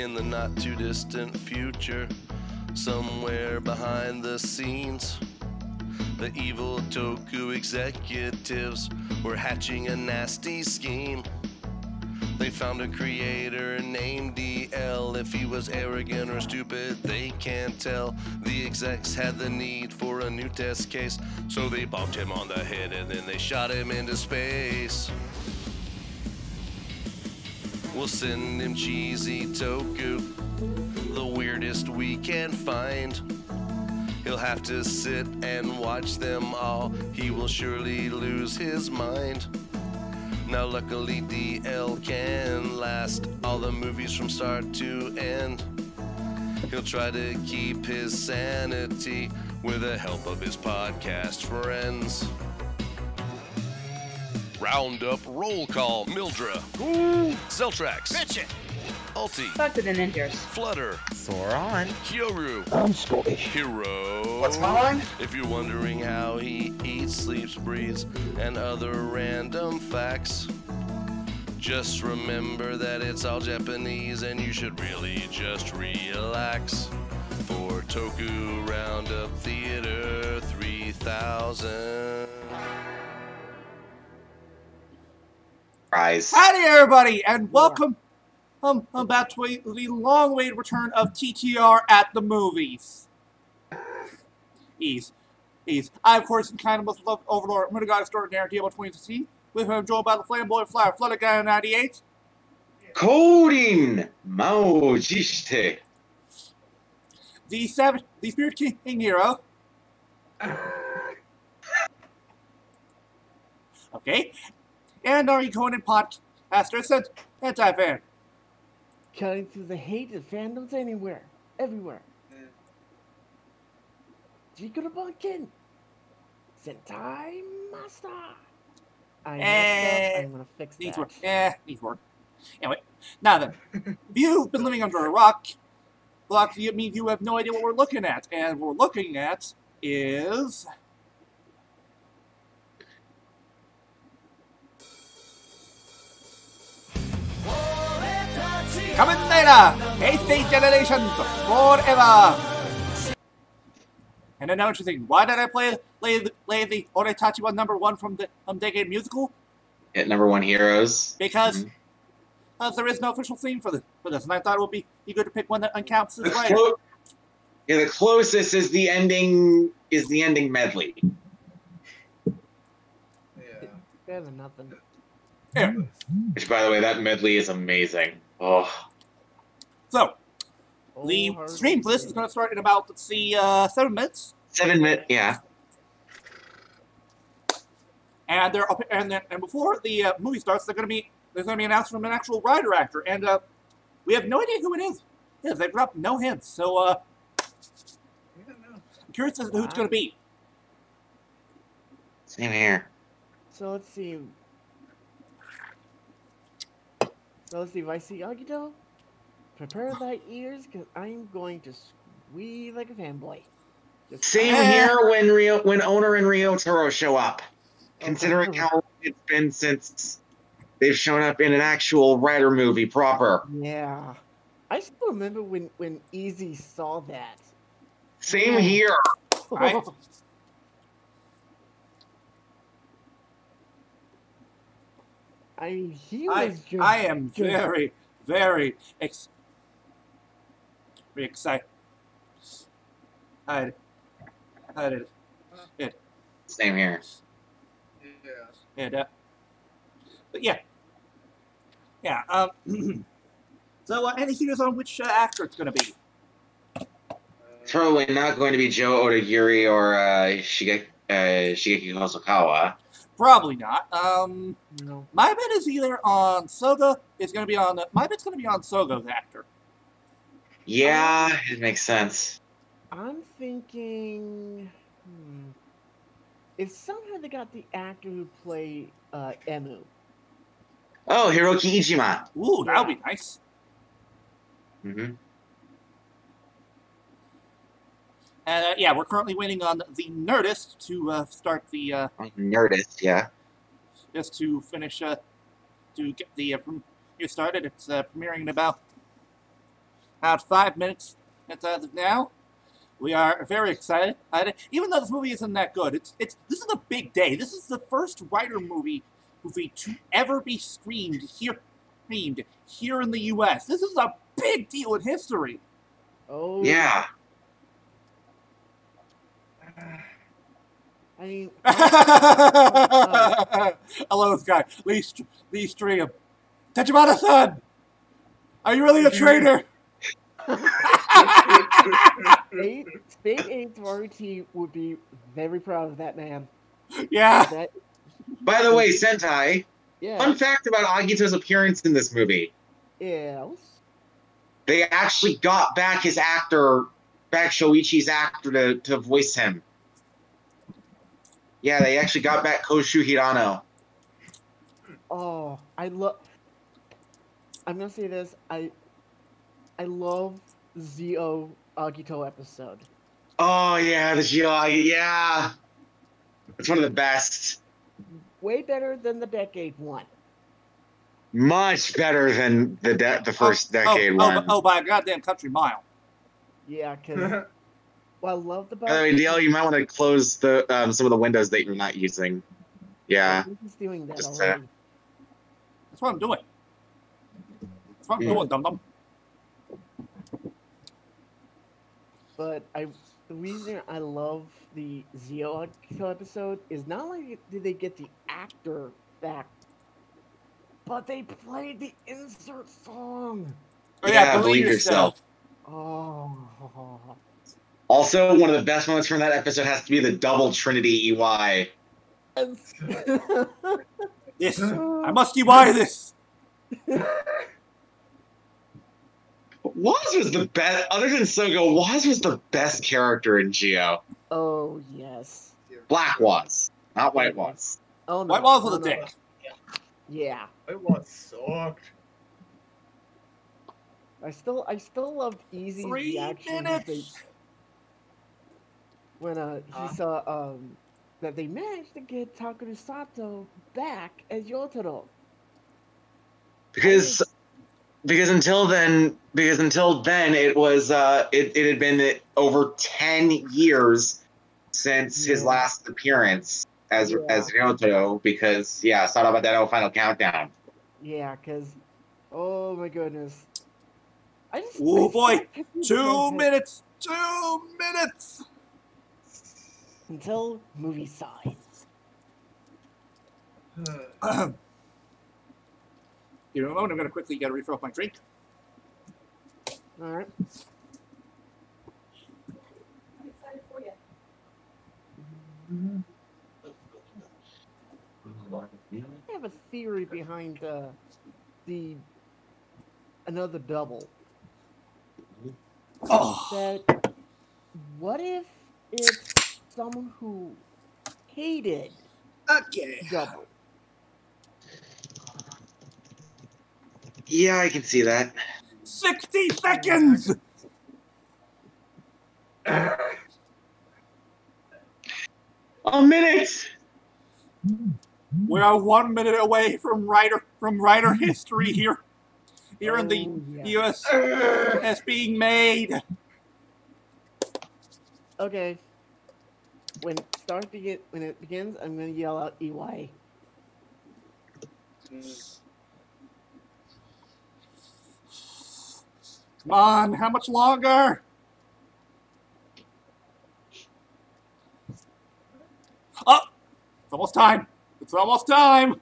in the not too distant future, somewhere behind the scenes. The evil Toku executives were hatching a nasty scheme. They found a creator named DL. If he was arrogant or stupid, they can't tell. The execs had the need for a new test case, so they bonked him on the head and then they shot him into space. We'll send him cheesy Toku, the weirdest we can find. He'll have to sit and watch them all. He will surely lose his mind. Now, luckily, DL can last all the movies from start to end. He'll try to keep his sanity with the help of his podcast friends. Roundup, roll call, Mildra, Zeltrax, Bitchin'. Alti, Fuck to the ninjas. Flutter, Soar on. Kyoru, I'm Scottish. Hero. What's mine? If you're wondering how he eats, sleeps, breathes, and other random facts, just remember that it's all Japanese and you should really just relax. For Toku Roundup Theater 3000. Rise. Howdy, everybody, and welcome um, um, back to a, the long-awaited return of TTR at the movies. Ease. Ease. I, of course, am kind of most loved overlord, I'm gonna go extraordinary Diablo 2016, with him joined by the flamboyant flyer, Flutter Guy 98, Coding! Maojishite. the savage, the Spirit King hero. Okay. And our Conan podcaster said, anti-fan. Cutting through the hate of fandoms anywhere, everywhere. Jiku Bunkin. Sentai Master. I messed Eh, up. I'm gonna fix Needs that. work. Eh, needs work. Anyway, now then, if you've been living under a rock, rock you means you have no idea what we're looking at, and what we're looking at is Kamen Rider Heisei Generation Forever. And I know what you're thinking. Why did I play play the, play the Oretachi one number one from the um, Decade musical? Hit number one heroes. because Mhm. uh, there is no official theme for, the, for this, and I thought it would be, be good to pick one that uncounts The, as right. yeah, the closest is the ending is the ending medley. Better than nothing. Which by the way, that medley is amazing. Oh. So, the Oh, stream for this is going to start in about, let's see, uh, seven minutes, Seven minutes yeah. and they're up, and then, and before the uh, movie starts, they're going to be there's going to be an announcement from an actual Rider actor, and uh, we have no idea who it is. Yes, they've dropped no hints, so uh, I'm curious as to who it's going to be. Same here. So let's see. So let's see. If I see Agito, prepare thy ears, because I'm going to squeal like a fanboy. Just- Same Eh. here when Rio when owner and Ryotaro show up. Considering how long it's been since they've shown up in an actual Rider movie proper. Yeah. I still remember when when Easy saw that. Same Yeah. here. Right. I mean, he I, was just. I am just- very, very, ex- excited. I, I did it. Same here. And, uh, but yeah. Yeah, um, so uh, any theories on which uh, actor it's going to be? It's probably not going to be Joe Odagiri or uh, Shige, uh, Shigeki Hosokawa. Probably not. Um, No. my bet is either on Sogo, It's going to be on, my bet's going to be on Sogo's actor. Yeah, it makes sense. I'm thinking. Hmm, if somehow they got the actor who played uh, Emu. Oh, Hiroki Iijima. Ooh, that would be nice. hmm And uh, yeah, we're currently waiting on the Nerdist to uh, start the uh, Nerdist, yeah. just to finish uh, to get the uh, premiere started. It's uh, premiering in about about five minutes as of now. We are very excited. Uh, Even though this movie isn't that good, it's it's this is a big day. This is the first Rider movie movie to ever be screened here screened here in the U.S. This is a big deal in history. Oh Yeah. I mean, I love this guy. Lee, Str- Lee Stringham. Tachibana-san! Are you really a traitor? State, State Aid Authority would be very proud of that man. yeah. That By the way, Sentai, yeah, fun fact about Agito's appearance in this movie. else. They actually got back his actor, back Shoichi's actor to, to voice him. Yeah, they actually got back Koshu Hirano. Oh, I love. I'm gonna say this. I I love Zio Agito episode. Oh yeah, the Zio, yeah. It's one of the best. Way better than the decade one. Much better than the de- the first Oh, oh decade oh, one. Oh, oh, by a goddamn country mile. Yeah, because what I love the By the way, DL, you might want to close the um, some of the windows that you're not using. Yeah. He's doing that Just, uh, already. That's what I'm doing. That's what I'm Yeah. doing, dum dum. But I, the reason I love the Zio episode is not only did they get the actor back, but they played the insert song. Oh, Yeah, believe yourself. Oh, Also, one of the best moments from that episode has to be the double Trinity Iwae. yes. This. I must Iwae this. Woz was the best, other than Sogo, Woz was the best character in Zio. oh yes. Black Woz, not White Woz. Oh no. White walls with oh, a no. dick. Yeah. It was sucked. I still I still loved Easy. Three reaction minutes. They- when uh, he Huh? saw um that they managed to get Takeru Sato back as Ryotaro. Because, because until then, because until then, it was uh, it, it had been over ten years since his last appearance as Yeah. as Ryotaro. Because yeah, Sarabatero Final Countdown. Yeah, cause oh my goodness. I just Oh, boy. still can't believe Two minutes. Two minutes. Until movie size. Give me a moment. I'm going to quickly get a refill of my drink. All right. I have a theory behind uh, the another double. Oh. That what if it's someone who hated Okay. double? Yeah, I can see that. 60 seconds. A minute. We are one minute away from Rider from Rider history here. Here in the Oh, yeah. U.S. as being made. Okay. When to get when it begins, I'm gonna yell out Iwae. Come on, how much longer? Oh, it's almost time. It's almost time.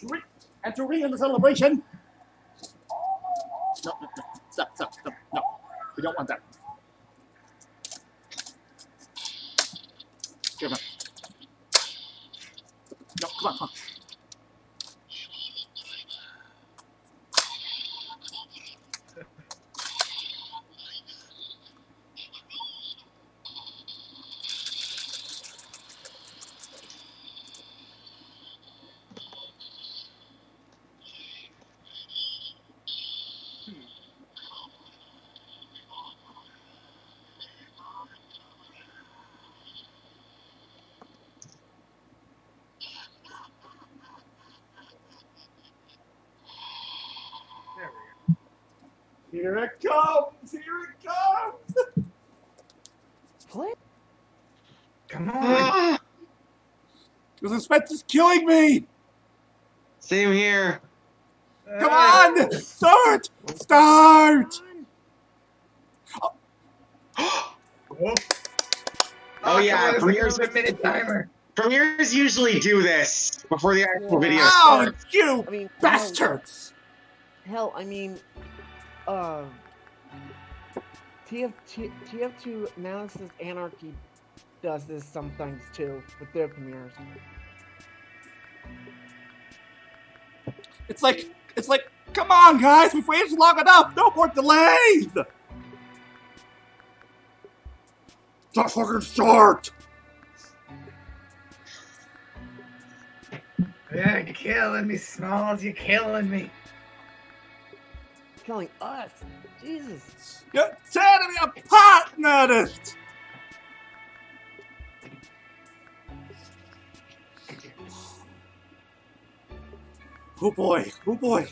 To to re in the celebration. No, no, no, stop, stop, stop. No, we don't want that. Here, come on. No, come The suspense is killing me! Same here. Come on! Start! Start! Whoop. Oh, yeah, come on, premieres- a minute timer. Premieres usually do this before the actual video Oh, starts. you I mean, bastards! Hell, I mean, uh, TF, TF2 Analysis Anarchy does this sometimes too with their premieres. It's like, it's like, come on, guys, we've waited long enough. No more delays. Just fucking start. Yeah, you're killing me, Smalls. You're killing me. Killing us, Jesus! You're tearing me apart, nerdist. Oh boy, oh boy.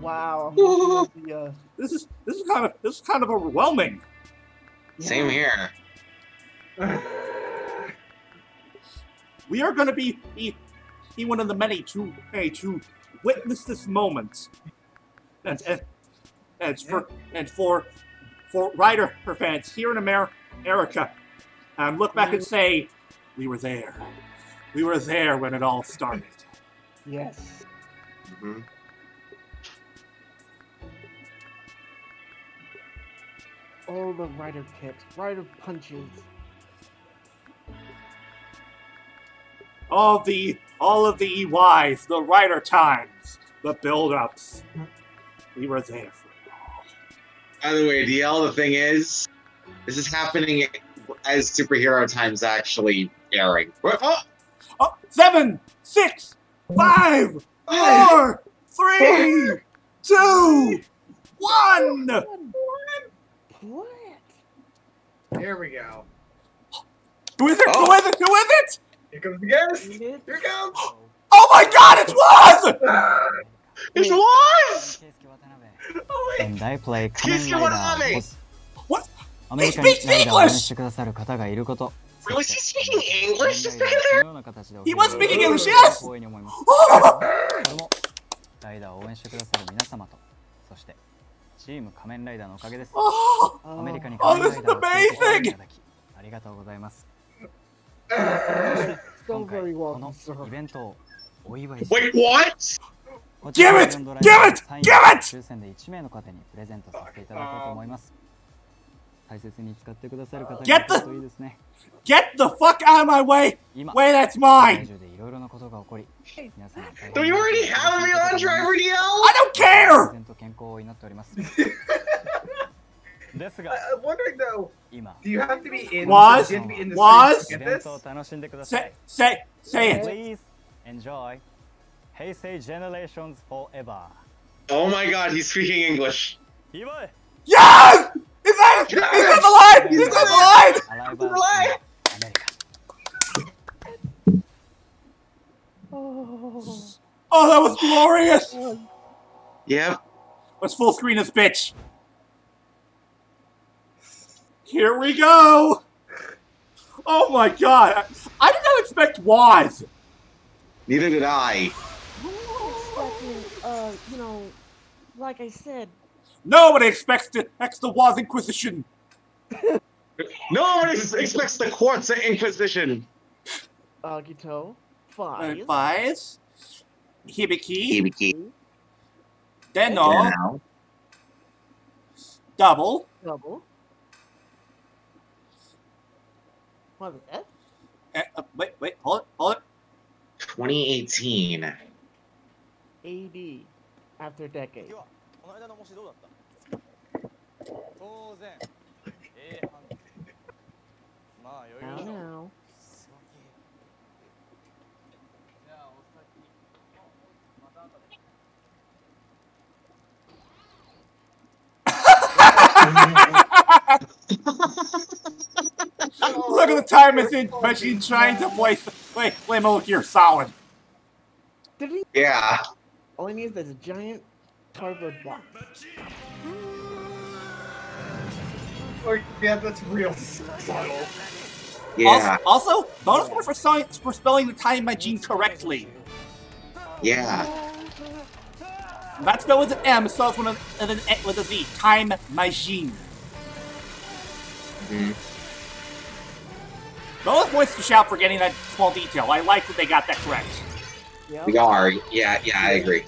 Wow. I'm looking at the, uh, This is this is kind of this is kind of overwhelming. Same here. We are going to be, be be one of the many to hey to witness this moment, and and, and for and for for Rider her fans here in America, and look back and say, we were there, we were there when it all started. Yes. Mhm. All the rider kicks, rider punches. All the all of the EYs, the Rider times, the build-ups, we were there for it all. By the way, DL, the thing is, this is happening as superhero times actually airing. Oh, Oh, seven, six, five, four, three, two, one. What? There we go. Who is it? Oh. Who is it? Who is it? Here comes the guest. Eat it? Here it comes. Oh my God! It was. Ah, it was! 現代プレイ仮面ケイスケライダーボス What? アメリカに He speaks ライダーを応援 English! してくださる方がいること。 Was he speaking English? 仮面ライダーをこのような形で He was speaking English, yes! これもライダーを応援してくださる皆様と、そしてチーム仮面ライダーのおかげです。Oh, アメリカに仮面ライダーを連れていただき、ありがとうございます。今回このイベントをお祝いし Wait, what? Give it! ライダーの Give it! Give it! 抽選で1名の方にプレゼントさせていただこうと思います。大切に使ってくださる方がい Get る the- といいですね。 Get the fuck out of my way! 今、 Way that's 世界 mine! 中でいろいろなことが起こり、皆様大変 Don't you already have me on Driver DL? I don't care! 安全と健康を祈っております。ですが I- I'm wondering though, 今、 do you have to be in? Was? Do you have to be in the Was? streets to イ get ベン this? トを楽しんでくださ Say, い。 say, say it. Please enjoy Heisei Generations Forever. Oh my god, he's speaking English. 祝 alive! He's not alive! He's not alive! He's alive! Oh, that was glorious! Yeah. Let's full screen this bitch. Here we go! Oh my god! I did not expect Woz! Neither did I. I expecting, uh, you know, like I said, Nobody expects the ex the Woz Inquisition. Nobody expects the Quartz Inquisition. Agito, Faiz. Uh, Faiz. Hibiki. Hibiki. Den-O. Den-O. Double. Double. What is it? that? Uh, uh, wait, wait, hold it, hold it. 2018. AD. After decade. I don't know. Look at the time machine, trying to play play play Metal Gear. Solid. Did he? Yeah. All he needs is a giant cardboard box. Oh, yeah, that's real subtle. Yeah, Also, also bonus point for, spelling- for spelling the time machine correctly. yeah. Not spelled with an M, spelled with, a, with, an, with a Z. Time machine. Mhm. Bonus points to shout for getting that small detail. I like that they got that correct. We are. Yeah, yeah, I agree.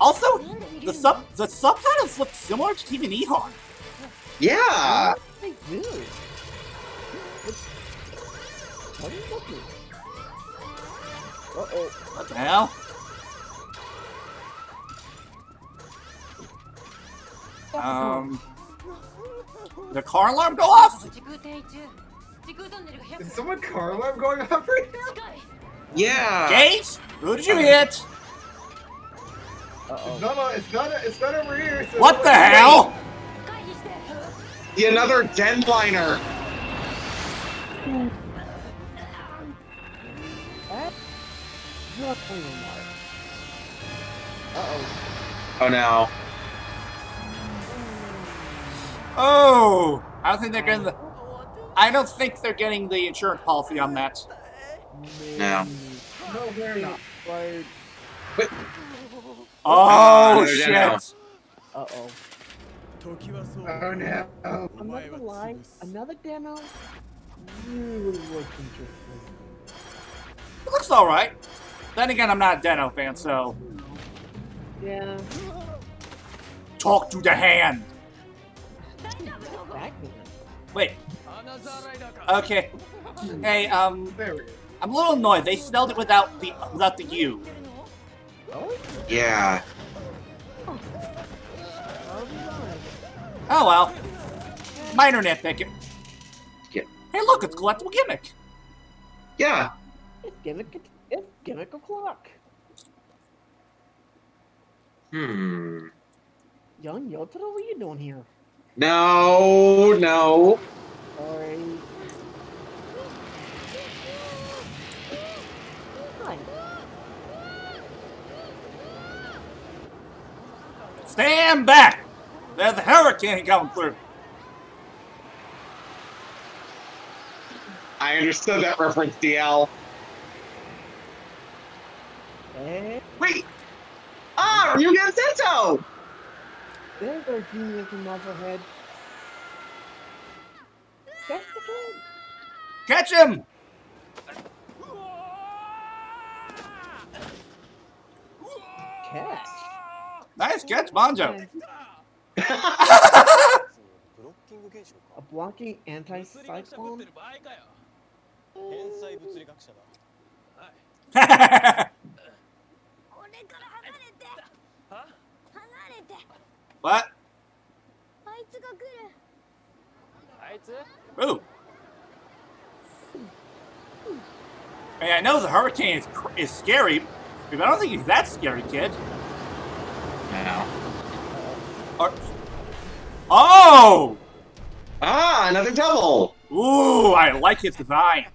Also, the sub the subtitles look similar to TV-Nihon. Yeah! Oh, what did they do? What are you looking? Uh oh. What the hell? Um. The car alarm go off? Is someone car alarm going off right now? Yeah. Gates, who did you hit? Uh -oh. It's not. A, it's not. A, it's not over here. It's what the hell? Way. The another DenLiner. Not playing Mario. Uh oh. Oh no. Oh, I don't think they're getting the. I don't think they're getting the insurance policy on that. No. No, they're not. Fired. Oh no, shit! no, no. Uh oh. No. I'm not gonna lie. Another Den-O really looks interesting. It looks all right. Then again, I'm not a Den-O fan, so Yeah. talk to the hand. Wait. Okay. Hey, um, There we go. I'm a little annoyed. They spelled it without the without the U. Yeah. Oh well. Minor nitpick. Yeah. Hey, look, it's a collectible gimmick. Yeah. It's gimmick. It's gimmick o'clock. Hmm. Young Yotaro, what are you doing here? No, no. Sorry. Hi. Stand back. There's a hurricane coming through. I understood that reference, DL. Hey, Wait. Ah, Ryugen Sento! there's our genius in Knucklehead. Catch the kid. Catch him! Catch. Nice catch, Banjo a blocking anti-cyclone? what? Ooh. Hey, I know the hurricane is, is scary, but I don't think he's that scary, kid. I know. Oh! Ah, another double! Ooh, I like his design.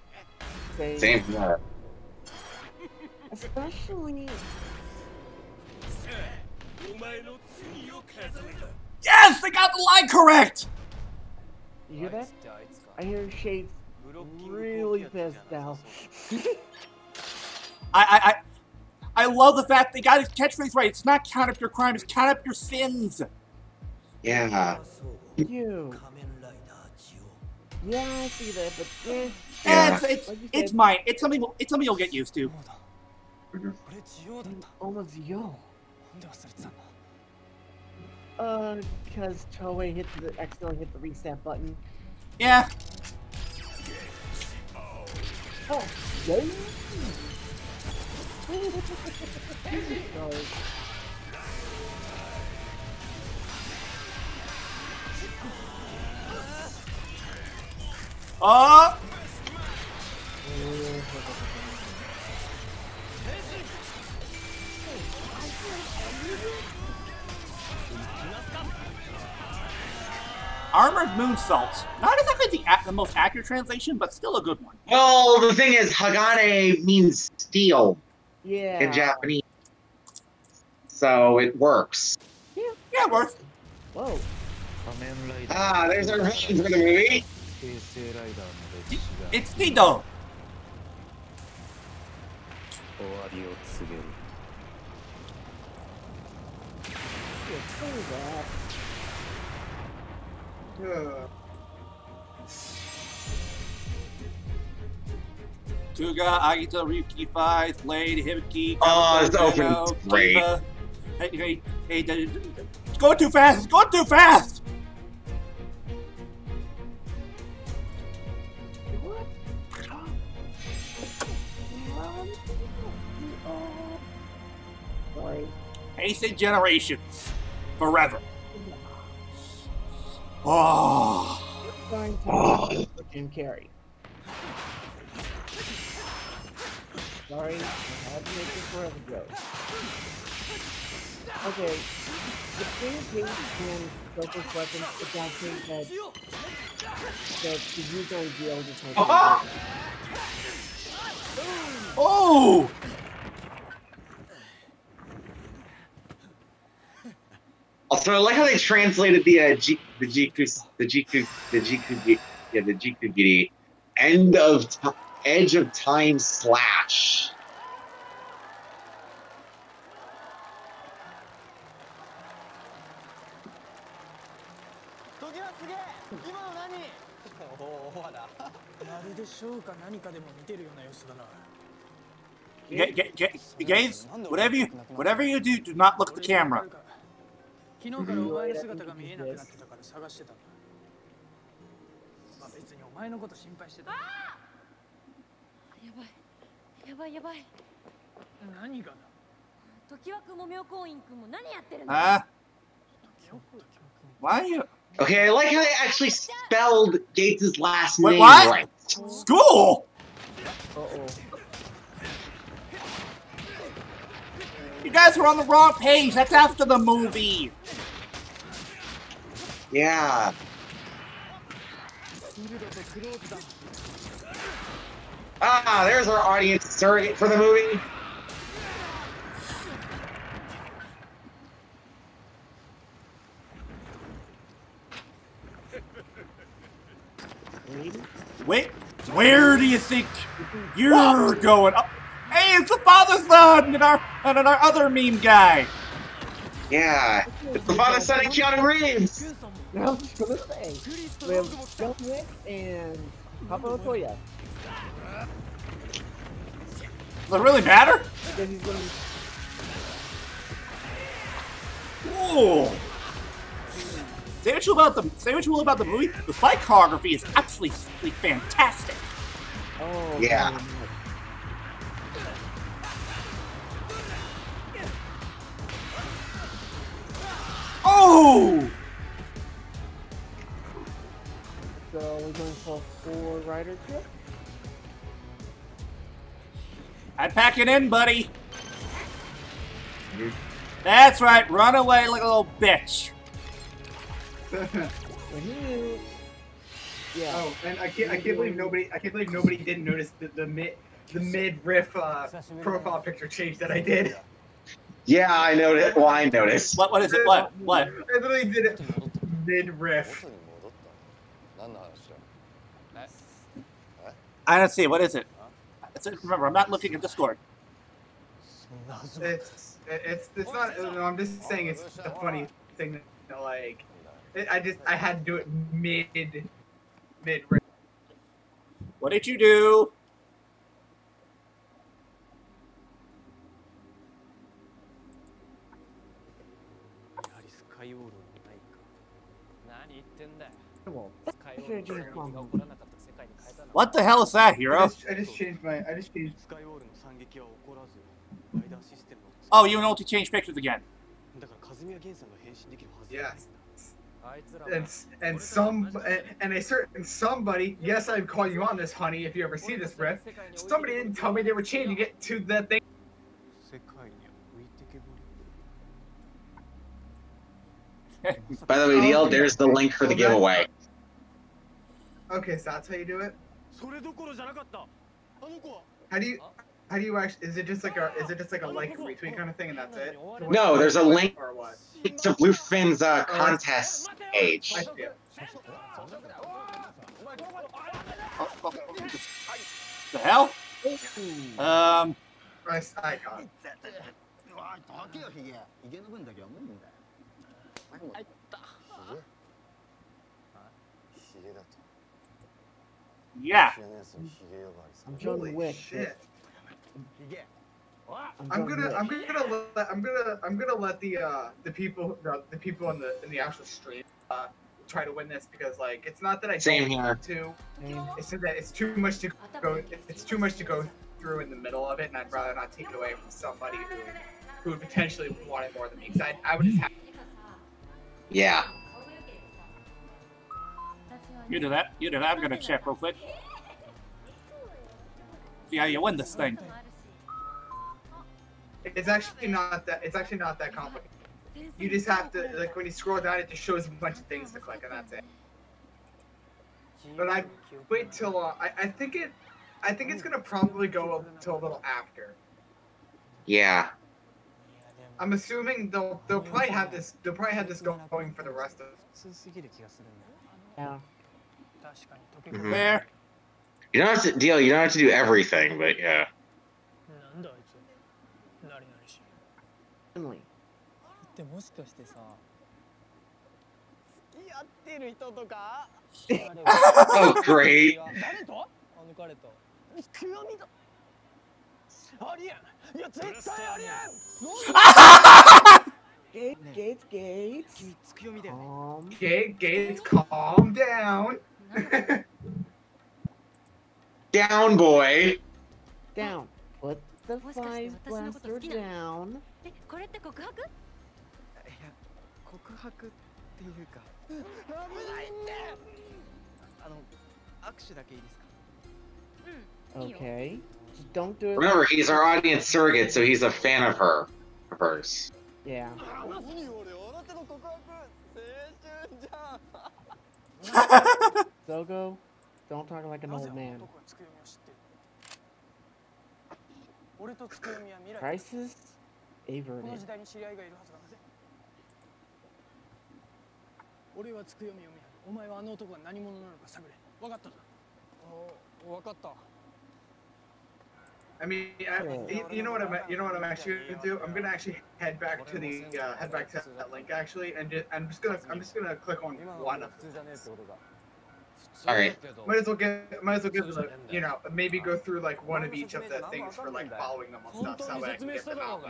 Same. Same design. Especially... Yes! They got the line correct! You hear that? I hear Shade's really pissed now. I, I, I, I love the fact they got his catchphrase right. It's not count up your crimes, count up your sins. Yeah. You. Yeah, I see that, but eh. yeah. it's it's, like it's mine. It's something. It's something you'll get used to. Mm -hmm. Uh, because Toei hit the accidentally hit the reset button. Yeah. Oh, yeah. Oh! Armored Moonsault. Not exactly the, the most accurate translation, but still a good one. Well, the thing is, Hagane means steel. Yeah. In Japanese. So it works. Yeah, yeah it works. Whoa. Ah, there's our villain for the movie. XP だ終わりを告げるそうだ、yeah. Kuuga, Agito, Ryuki, Faiz, Blade, Hibiki, Oh, it's open. Great. Hey, hey, hey, it's going too fast! It's going too fast! Sorry. Heisei Generations. Forever. Oh. Going to Jim Carrey. Sorry, I had to make forever joke. Okay, the thing Page can focus weapons is actually that that the on deal just Ah! Oh! Also, I like how they translated the uh, G, the G, the G, the G, yeah the G, end of t- edge of time slash. Geiz, whatever you whatever you do, do not look at the camera. 昨日からお前の姿が見えなくなってたから探してたんだまあ別にお前のこと心配してたやばいやばいやばい何がだ時枠もみょこいんくんも何やってるの Huh? Why are you? Okay, I like how they actually spelled Gates' last Wait, name what? right. School? Uh-oh. You guys were on the wrong page. That's after the movie. Yeah. Ah, there's our audience surrogate for the movie. Wait, where do you think you're going? Oh, hey, it's the father son and our and our other meme guy. Yeah. It's the father son and Keanu Reeves. I was gonna say, we have John Wick and Papa Otoya. Does it really matter? Because he's gonna be Whoa. Say what you will about the say what you will about the movie. The fight choreography is absolutely fantastic. Oh, Yeah. man. Oh! So we're going for a four rider trip. I'm packing in, buddy. That's right. Run away like a little bitch. Yeah. Oh, and I can't, I can't believe nobody, I can't believe nobody didn't notice the, the mid, the mid riff uh, profile picture change that I did. Yeah, I noticed. Well, I noticed. What? What is it? What? What? I literally did it mid riff. I don't see. What is it? remember, I'm not looking at Discord. It's it's it's not. No, I'm just saying it's a funny thing. That, like, it, I just I had to do it mid Mid riff. What did you do? What the hell is that, hero? I just, I just changed my. I just changed. Oh, you know to change pictures again. Yes. And and some and, and a certain somebody. Yes, I'm calling you on this, honey. If you ever see this, Brett. Somebody didn't tell me they were changing it to the thing. By the way, oh, deal. there's the link for the giveaway. Okay, so that's how you do it. How do you? How do you actually? Is it just like a? Is it just like a like retweet kind of thing, and that's it? No, there's a link or what? to Bluefin's uh, contest page. The hell? Um. I got. It. Yeah. I'm John Wick. Shit. Yeah. I'm, I'm gonna, I'm gonna, let, I'm gonna, I'm gonna let the uh, the people, the, the people in the in the actual stream, uh, try to win this because like it's not that I Same don't want to. Mm. It's that it's too much to go. It's too much to go through in the middle of it, and I'd rather not take it away from somebody who, who would potentially want it more than me. Because I, I would just have. Yeah. You do that. You do that. I'm gonna check real quick. Yeah, you win this thing. It's actually not that. It's actually not that complicated. You just have to like when you scroll down, it just shows a bunch of things to click, and that's it. But I wait till uh, I, I think it. I think it's gonna probably go until a little after. Yeah. I'm assuming they'll they'll probably have this they'll probably have this going for the rest of. Yeah. 確かに溶け Mhm. 込む There. You don't have to deal. You don't have to do everything, but yeah. なんだあいつなりなりし Finally. でもしかしてさ付き合ってる人とか Oh, great. 誰とあの彼と強みだありえんいや絶対ありえん Gates, Gates, Gates. 君つく読みだよね Um, Gate Gates, calm down. down, boy. Down. Put the Faiz blaster down. Eh, これって告白？いや、告白っていうか。危ないって。あの、握手だけいいですか？うん。Okay. Just don't do it. Remember, he's our audience surrogate, so he's a fan of her, of hers. Yeah. 何俺あなたの告白青春じゃん Zogo, don't talk like an なぜ old あの man. 男がつくよみを知ってる俺とつくよみは未来 Crisis この averted. 時代に知り合いがいるはずなんだぜ俺はつくよみを見張りお前はあの男が何者なのか探れ分かったな分かった I mean, I, you- you know what I'm you know what I'm actually gonna do? I'm gonna actually head back to the uh, head back to that link actually, and just, I'm just gonna I'm just gonna click on 今の one が of 普 All right. Might as well get, might as well give them, you know, maybe go through like one of each of the things for like following them on stuff, so that I can get them out.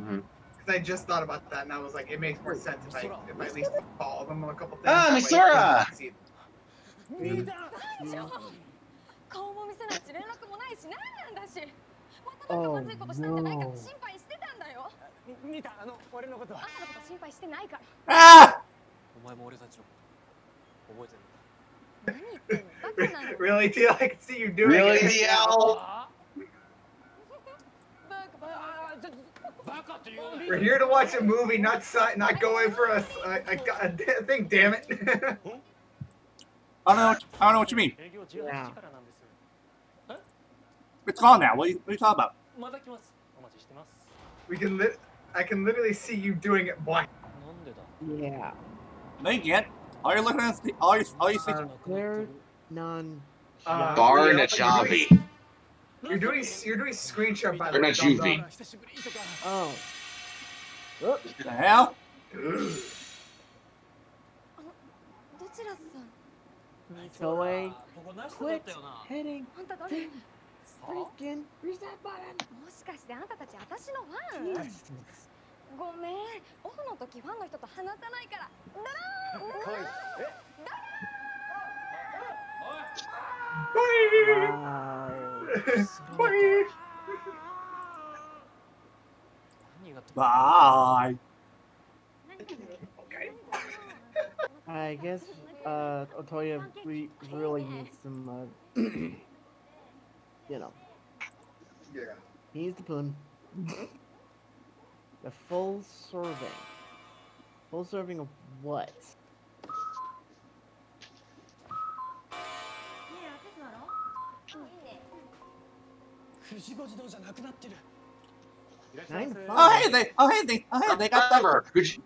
Mm -hmm. Cause I just thought about that, and I was like, it makes more sense if I if I at least follow them on a couple things. Ah, Misora. Mm -hmm. Oh, no. Ah! I wasn't. really, T? I can see you doing really, it. Really, DL? We're here to watch a movie, not not going for a, a, a, a thing. Damn it! I don't know. What, I don't know what you mean. Yeah. It's gone now. What are you, what are you talking about? We can. Li I can literally see you doing it blind. Yeah. No, you can't. Are you looking at the? Are you? Are you seeing? Claire, none. Uh, Bar Najabi. You're doing you're doing screen share by the way. Juvie. Oh. What the hell? Go. Quit hitting the freaking reset button. ごめんオフの時ファンの人と話さないからダラーンダラーンダラーンバイバイ I guess uh, Otoya re really needs some, uh, you know. Yeah. He needs to put him. The full serving. Full serving of what? Nine oh hey they oh hey they oh hey they got Remember, Kuchi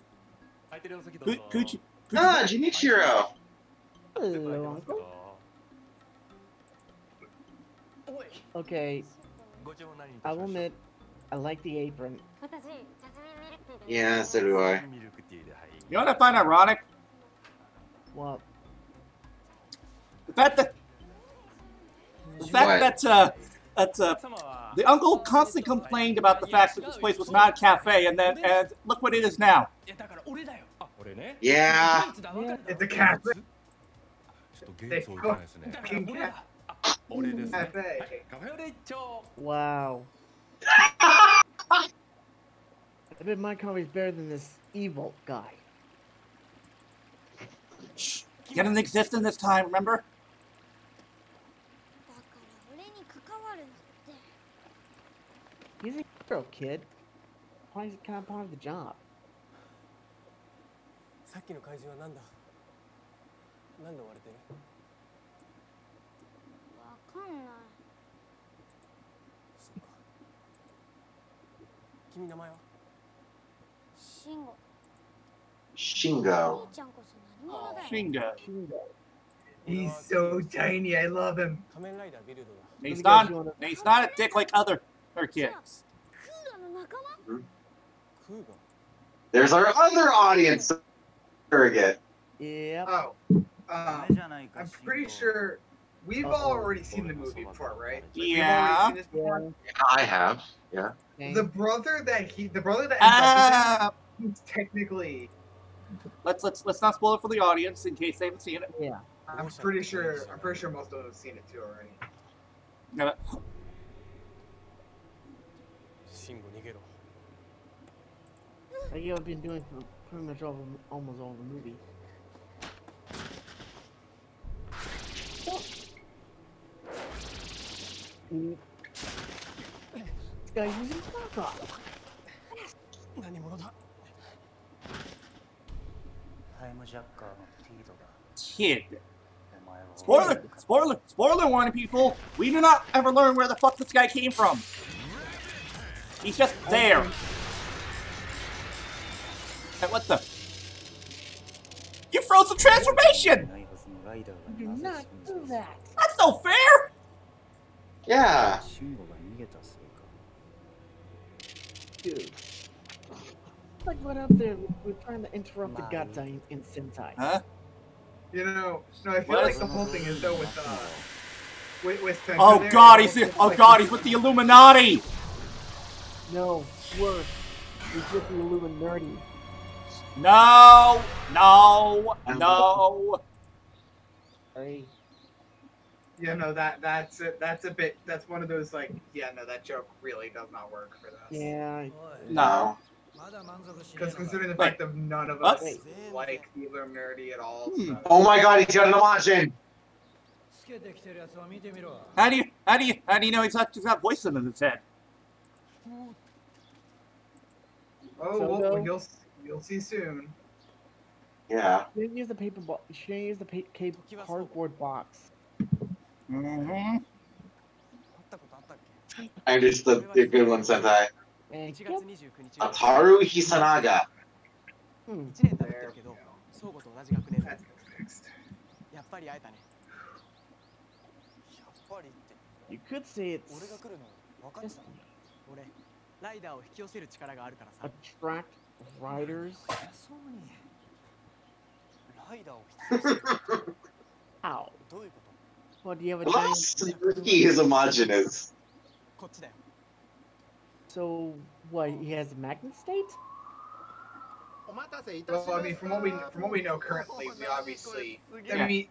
Ah Jinichiro Hello Okay. I will admit I like the apron. Yeah, so do I. You know what I find ironic? What? The fact that the fact what? that uh, that uh, the uncle constantly complained about the fact that this place was not a cafe, and then and look what it is now. Yeah, it's a cafe. Wow. I bet my coffee's better than this evil guy. Shh, he didn't exist in this time. Remember? だから俺に関わるなって He's a hero, kid. Probably kind of part of the job. さっきの怪獣は何だ何で追われてるわかんないそうか君名前は Shingo. Shingo. Shingo. He's so tiny. I love him. He's not, he's not a dick like other, other kids. There's our other audience surrogate. Yeah. Oh. Um, I'm pretty sure we've already seen the movie before, right? Like, yeah. Before. yeah. I have. Yeah. The brother that he, the brother that. Uh, Technically. Let's let's let's not spoil it for the audience in case they haven't seen it. Yeah. I'm pretty sure. I'm pretty sure most of them have seen it too already. Yeah. Like you have been doing for pretty much all the, almost all the movie. Mm. This oh. guy's using Fuck Off kid. Spoiler! Spoiler! Spoiler warning, people! We do not ever learn where the fuck this guy came from! He's just there! Hey, what the? You froze the transformation! Do not do that! That's no fair! Yeah! Dude. Like what up there? We're trying to interrupt the My- Gatta in, in Sentai. Huh? You know, so I feel What? like the whole thing is though with uh, with with. Spencer Oh there, god, he's oh like- god, he's with the Illuminati. No, worse. He's with the Illuminati. No, no, no. Hey. Yeah, no, that that's a, that's a bit. That's one of those like, yeah, no, that joke really does not work for this. Yeah. No. Because considering the fact that none of us what? like the Illuminati at all. Hmm. So. Oh my god, he's got an Imagin! How do you how do you how do you know he's not he's not voicing in his head? Oh, well, well, you'll you'll see soon. Yeah. She didn't use the paper box. She didn't use the pa- cable cardboard box. Mm-hmm. I understood the good one, Sentai. And 1月 yep. 29日は Ataru Hisanaga. Hmm. 1年経ってるけど相互と同じ学年だ.やっぱり会えたねやっぱりって You could say 俺が it's 来るの分かってた俺ライダーを引き寄せる力があるからさ attract riders. そうにライダーを引き寄せる How? どういうこと What do you have a What? giant? He is homogenous. こっちだよ So, what? He has a magnet state. Well, I mean, from what we from what we know currently, we obviously. I mean,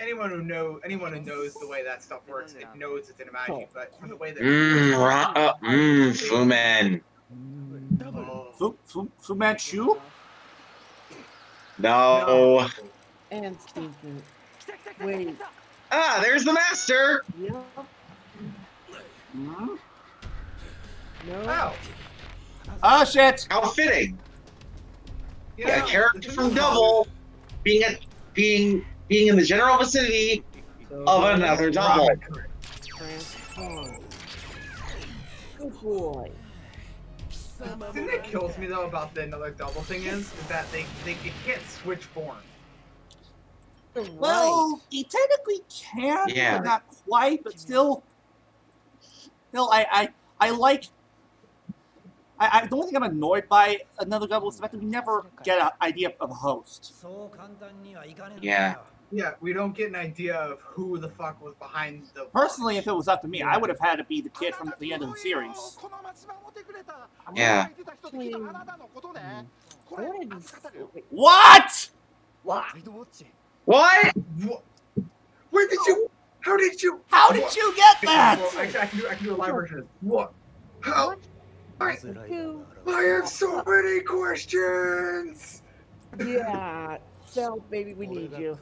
anyone who know anyone who knows the way that stuff works, it knows it's an magic. But from the way that. Mmm, uh, mmm, Fu Man. Fu Fu Fu Manchu. No. And stinking. Wait. Ah, there's the master. Yep. Mm -hmm. No. Wow. Oh shit! How fitting. You Yeah, a character from is- Double being at being being in the general vicinity So of another double. Transform. Good boy. The thing that kills me though about the another double thing is, is that they, they it can't switch form. Well, he technically can, Yeah. but not quite, but still. Still, I, I, I like. I, I, the only thing I'm annoyed by another double is the fact that we never get an idea of a host. Yeah. Yeah, we don't get an idea of who the fuck was behind the. Personally, if it was up to me, I would have had to be the kid from the end of the series. Yeah. What? What? What? Where did you? How did you? How did you get that? Well, actually, I can do I can do a live version. of this. What? How? I, I have so many questions. Yeah. So, baby, we need you.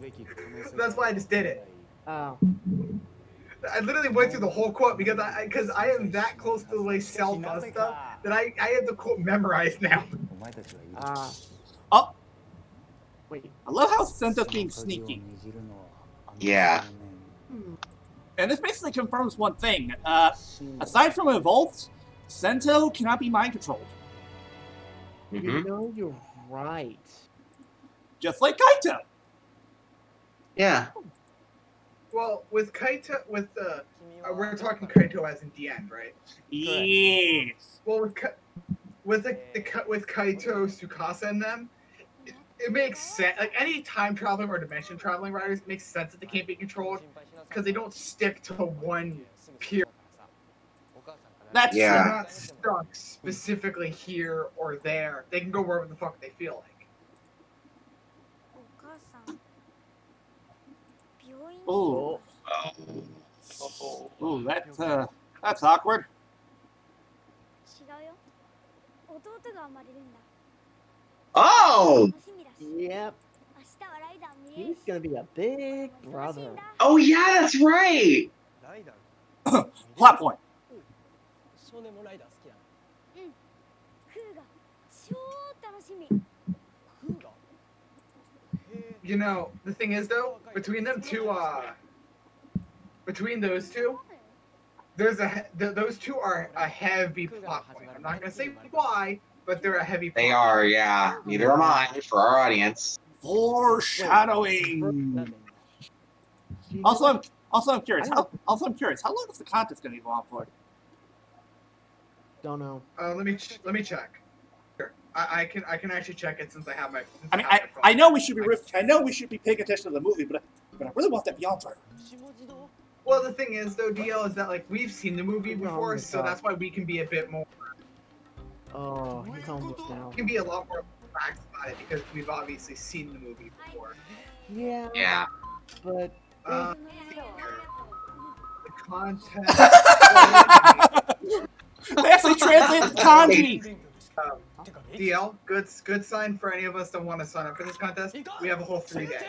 That's why I just did it. Oh. I literally went through the whole quote because I because I am that close to the way Cell does stuff that I I have the quote memorized now. Ah. Oh. Wait. I love how Sento's being sneaky. Yeah. And this basically confirms one thing. Uh, aside from Evolved, Sento cannot be mind controlled. You Mm-hmm. know you're right. Just like Kaito. Yeah. Well, with Kaito, with the uh, we're talking Kaito as in the end, right? Yes. Well, with Ka- with the, the with Kaito, Tsukasa, and them, it, it makes sense. Like any time traveling or dimension traveling riders, it makes sense that they can't be controlled because they don't stick to one period. That's yeah. not stuck specifically here or there. They can go wherever the fuck they feel like. Oh. Oh, oh that's, uh, that's awkward. Oh! Yep. He's gonna be a big brother. Oh yeah, that's right! Plot point. 少年もライダー好きなのうんクーが超楽しみ You know, the thing is though, between them two, uh, between those two, there's a he- th- those two are a heavy plot point. I'm not gonna say why, but they're a heavy. They plot are, yeah. Neither am I for our audience. Foreshadowing. Also, I'm also I'm curious. How, also, I'm curious. How long is the contest going to go on for? Don't know. Uh, let me ch- let me check. Here, I, I can I can actually check it since I have my. I mean, have I, my phone. I know we should be riff- I know we should be paying attention to the movie, but I, but I really want that Beyond Driver. Well, the thing is though, DL is that like we've seen the movie before, with so that's why we can be a bit more. Oh, he's almost now. We can be a lot more relaxed about it because we've obviously seen the movie before. Yeah. Yeah. But Uh, the content. They actually translated the kanji. Um, DL, good good sign for any of us that want to sign up for this contest. We have a whole three days.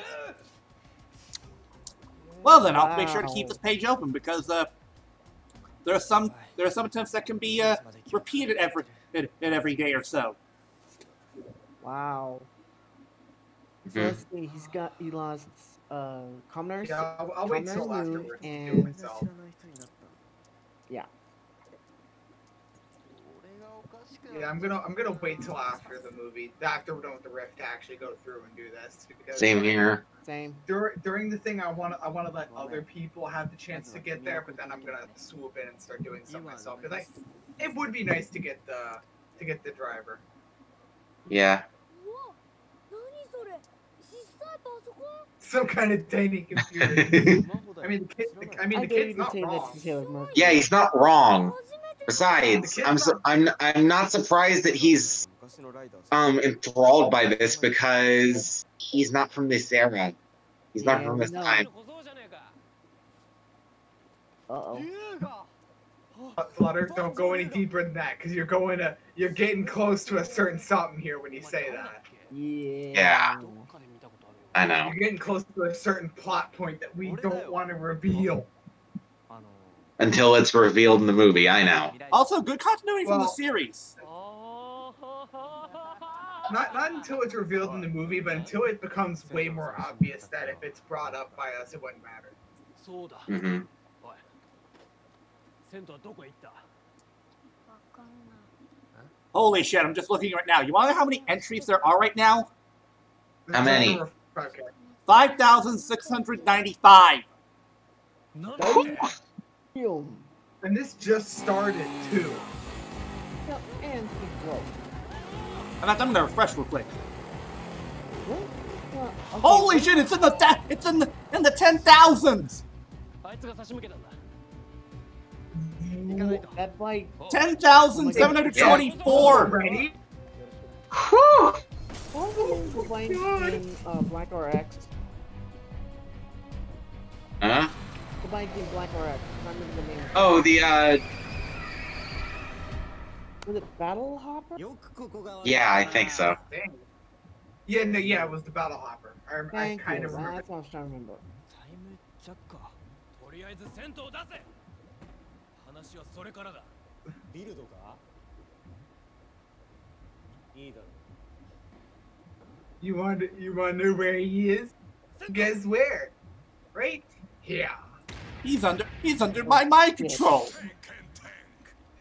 Well, then I'll make sure to keep this page open because uh, there are some there are some attempts that can be uh, repeated every in, in every day or so. wow. So Mhm. let's see. He's got he lost uh commoners. Yeah, I'll, I'll wait till afterwards to do it and yeah. Yeah, I'm gonna I'm gonna wait till after the movie, after we're done with the rift, to actually go through and do this. Same here. Same. During during the thing, I want I want to let other people have the chance to get there, but then I'm gonna swoop in and start doing stuff myself because like, it would be nice to get the to get the driver. Yeah. Some kind of tiny computer. I mean, the kid. The, I mean, the I kid's not wrong. Yeah, he's not wrong. Besides, I'm so, I'm I'm not surprised that he's um enthralled by this because he's not from this era. He's not Yeah, from this know. time. Uh oh. Flutter, don't go any deeper than that, because you're going to you're getting close to a certain something here when you say that. Yeah. Yeah. I know. You're getting close to a certain plot point that we don't want to reveal until it's revealed in the movie. I know. Also, good continuity well, from the series. Not not until it's revealed in the movie, but until it becomes way more obvious that if it's brought up by us, it wouldn't matter. Mm-hmm. Holy shit! I'm just looking right now. You want to know how many entries there are right now? How many? Five thousand six hundred ninety-five. And this just started, too. Now, and he broke. I'm gonna refresh real quick. Uh, okay. Holy shit! It's in the th it's in the in the ten thousands. That's like ten thousand oh seven hundred twenty-four. Ready? Whew! Oh uh, Black RX. Huh? The bike Black RX. Oh, the uh. Was it Battle Hopper? Yeah, I think so. Ah, yeah, no, yeah, it was the Battle Hopper. I, I kind you. of remember. That's what I was trying to remember. You want to, you want to know where he is? Guess where? Right here. He's under he's under my mind control.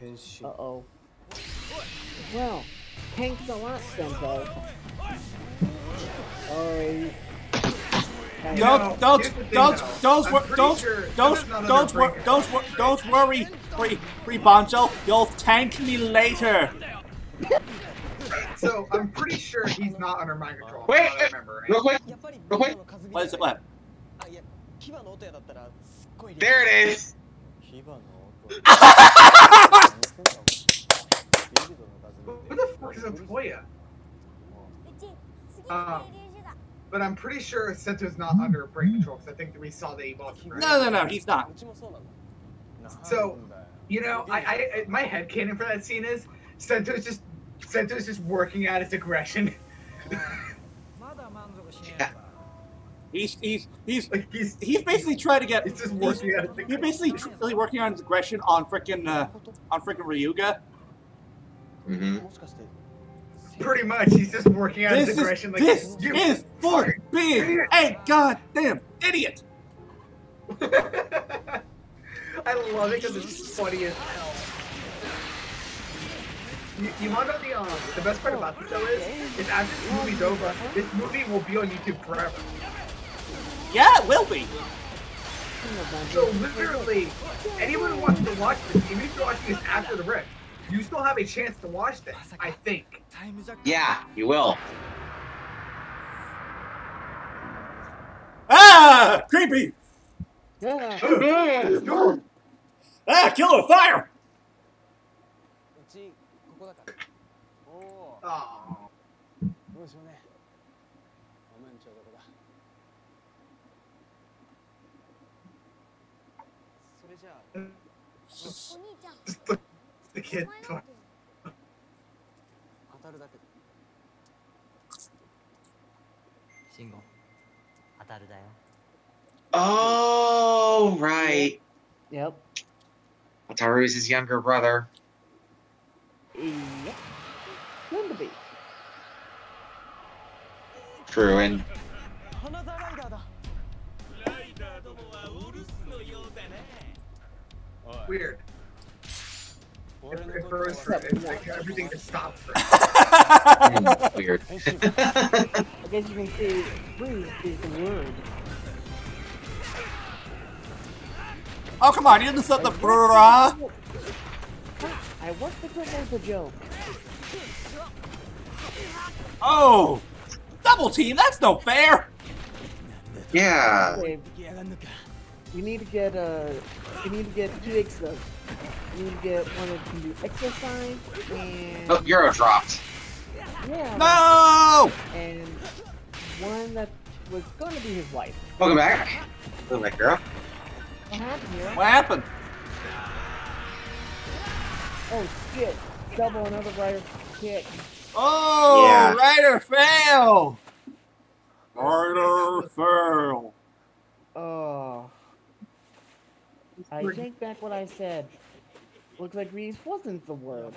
Uh oh. Well, tanked a lot, Senpo. Oh. Don't know, don't don't don't wor don't sure don't don't wor don't wor don't worry, free free Banjo, you'll tank me later. so I'm pretty sure he's not under my control. Wait, remember, right? real quick, real quick. What is ah, it? What? There it is. what the fuck is a Toya? Uh, um, but I'm pretty sure Sento's not under brain control because I think that we saw the he. No, no, no, he's not. So, you know, I, I my head cannon for that scene is Sento's just Sento's just working out his aggression. He's he's he's like he's, he's basically trying to get. He's just working he's. He's basically really working on his aggression on freaking uh, on freaking Ryuga. Mm-hmm. Pretty much, he's just working on this his aggression. Is, like this you is for being hey, a goddamn idiot. I love it because it's funny as hell. You, want to know the um, the best part about this though is, is after this movie's over, this movie will be on YouTube forever. Yeah, it will be. So literally, anyone who wants to watch this, even if you're watching this after the rip, you still have a chance to watch this, I think. Yeah, you will. Ah! Creepy! Yeah. ah, kill fire! Ah. the kid. お前の当たるだけで慎吾当たるだよ Oh, right. Yep. Wataru's his younger brother. Yep. Soon to be. True, and 花沢ライダーだ Weird. It froze for everything just stopped for. Weird. I guess you can see freeze is the word. Oh, come on, you didn't set the bruh. I want the grip as a joke. Oh! Double team, that's no fair! Yeah. You need to get, uh, you need to get two eggs though. You need to get one that can do exercise and Oh, Euro dropped. yeah, No. and one that was going to be his wife. Welcome back. Welcome back, girl. What happened here? What happened? Oh shit! Double another rider kick. Oh, Yeah. Ryder fail. Ryder fail. Oh. I take back what I said. Looks like Reese wasn't the word.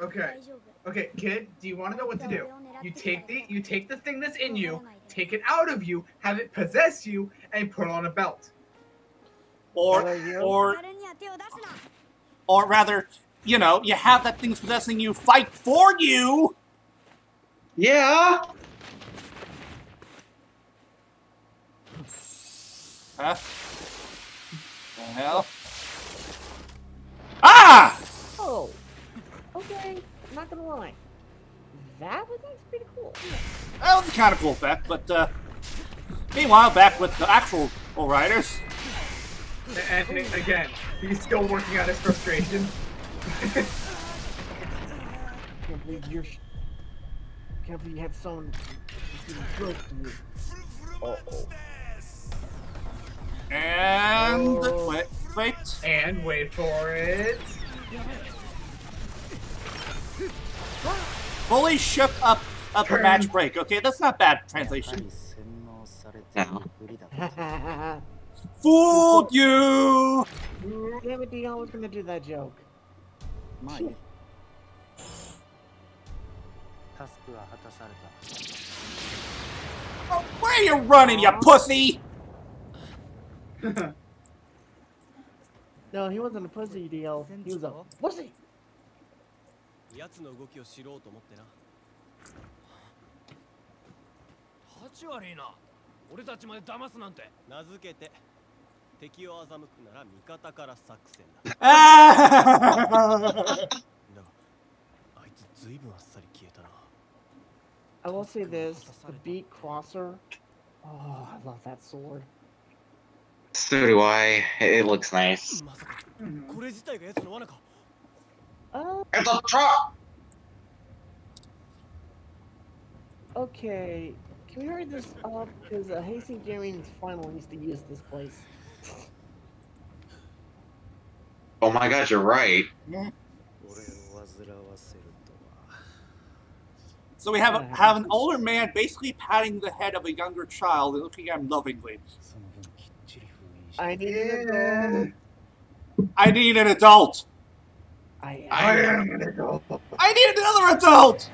okay. Okay, kid, do you want to know what to do? You take the you take the thing that's in you, take it out of you, have it possess you, and put on a belt. Or or or rather, you know, you have that thing possessing you fight for you yeah. Huh? The hell? Ah! Oh, okay. I'm not gonna lie. That was actually pretty cool. That was a kind of cool effect, but uh, meanwhile, back with the actual Bull Riders. And again, he's still working on his frustration. can't believe you someone getting to you. Uh oh. And oh. wait, wait. And wait for it. Fully shook up up Turn. match break. Okay, that's not bad translation. No. Fooled you! Damn it, Dion was gonna do that joke. Mike. タスクは果たされた Oh, where you running, you pussy? No, he wasn't a pussy, DL. He was a pussy. 奴の動きを知ろうと思ってな立ち悪いな俺たちまで騙すなんて名付けて敵を欺くなら味方から作戦だ Ah! だがあいつずいぶんあっさり I will say this: the Beat Closer. Oh, I love that sword. So do I. It looks nice. Uh, it's a trap. Okay, can we hurry this up? Because uh, Hasty Gaming finally used to use this place. Oh my god, you're right. Mm. So we have a, have an older man basically patting the head of a younger child and looking at him lovingly. I need an adult. I need an adult. I, I am an adult. I need another adult.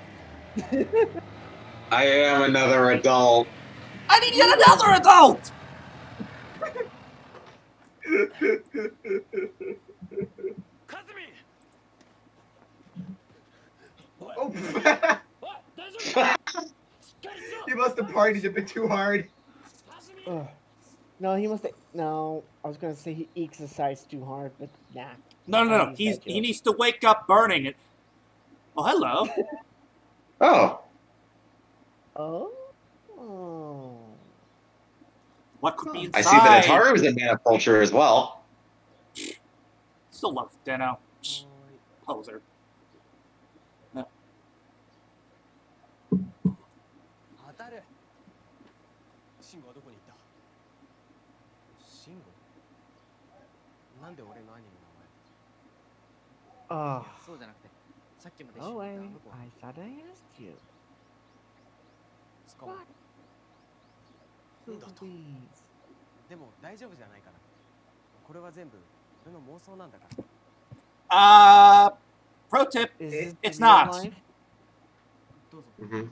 I am another adult. I need yet another adult. Oh, he must have partied a bit too hard. Ugh. No, he must. Have, No, I was gonna say he exercised too hard, but nah. No, no, I no. He's he needs to wake up burning it. Oh, hello. Oh. Oh. What could be inside? I see that Ataru's in Maniculture as well. Still love Den-O. Poser. 当たる。シンゴはどこに行った？シンゴなんで俺の兄の名前？Oh. そうじゃなくてさっきまで一 Oh 緒にいたあの子。I thought I asked you. つかもなんだと Please. でも大丈夫じゃないかなこれは全部俺の妄想なんだから。Uh, pro tip: it's not. Mm-hmm.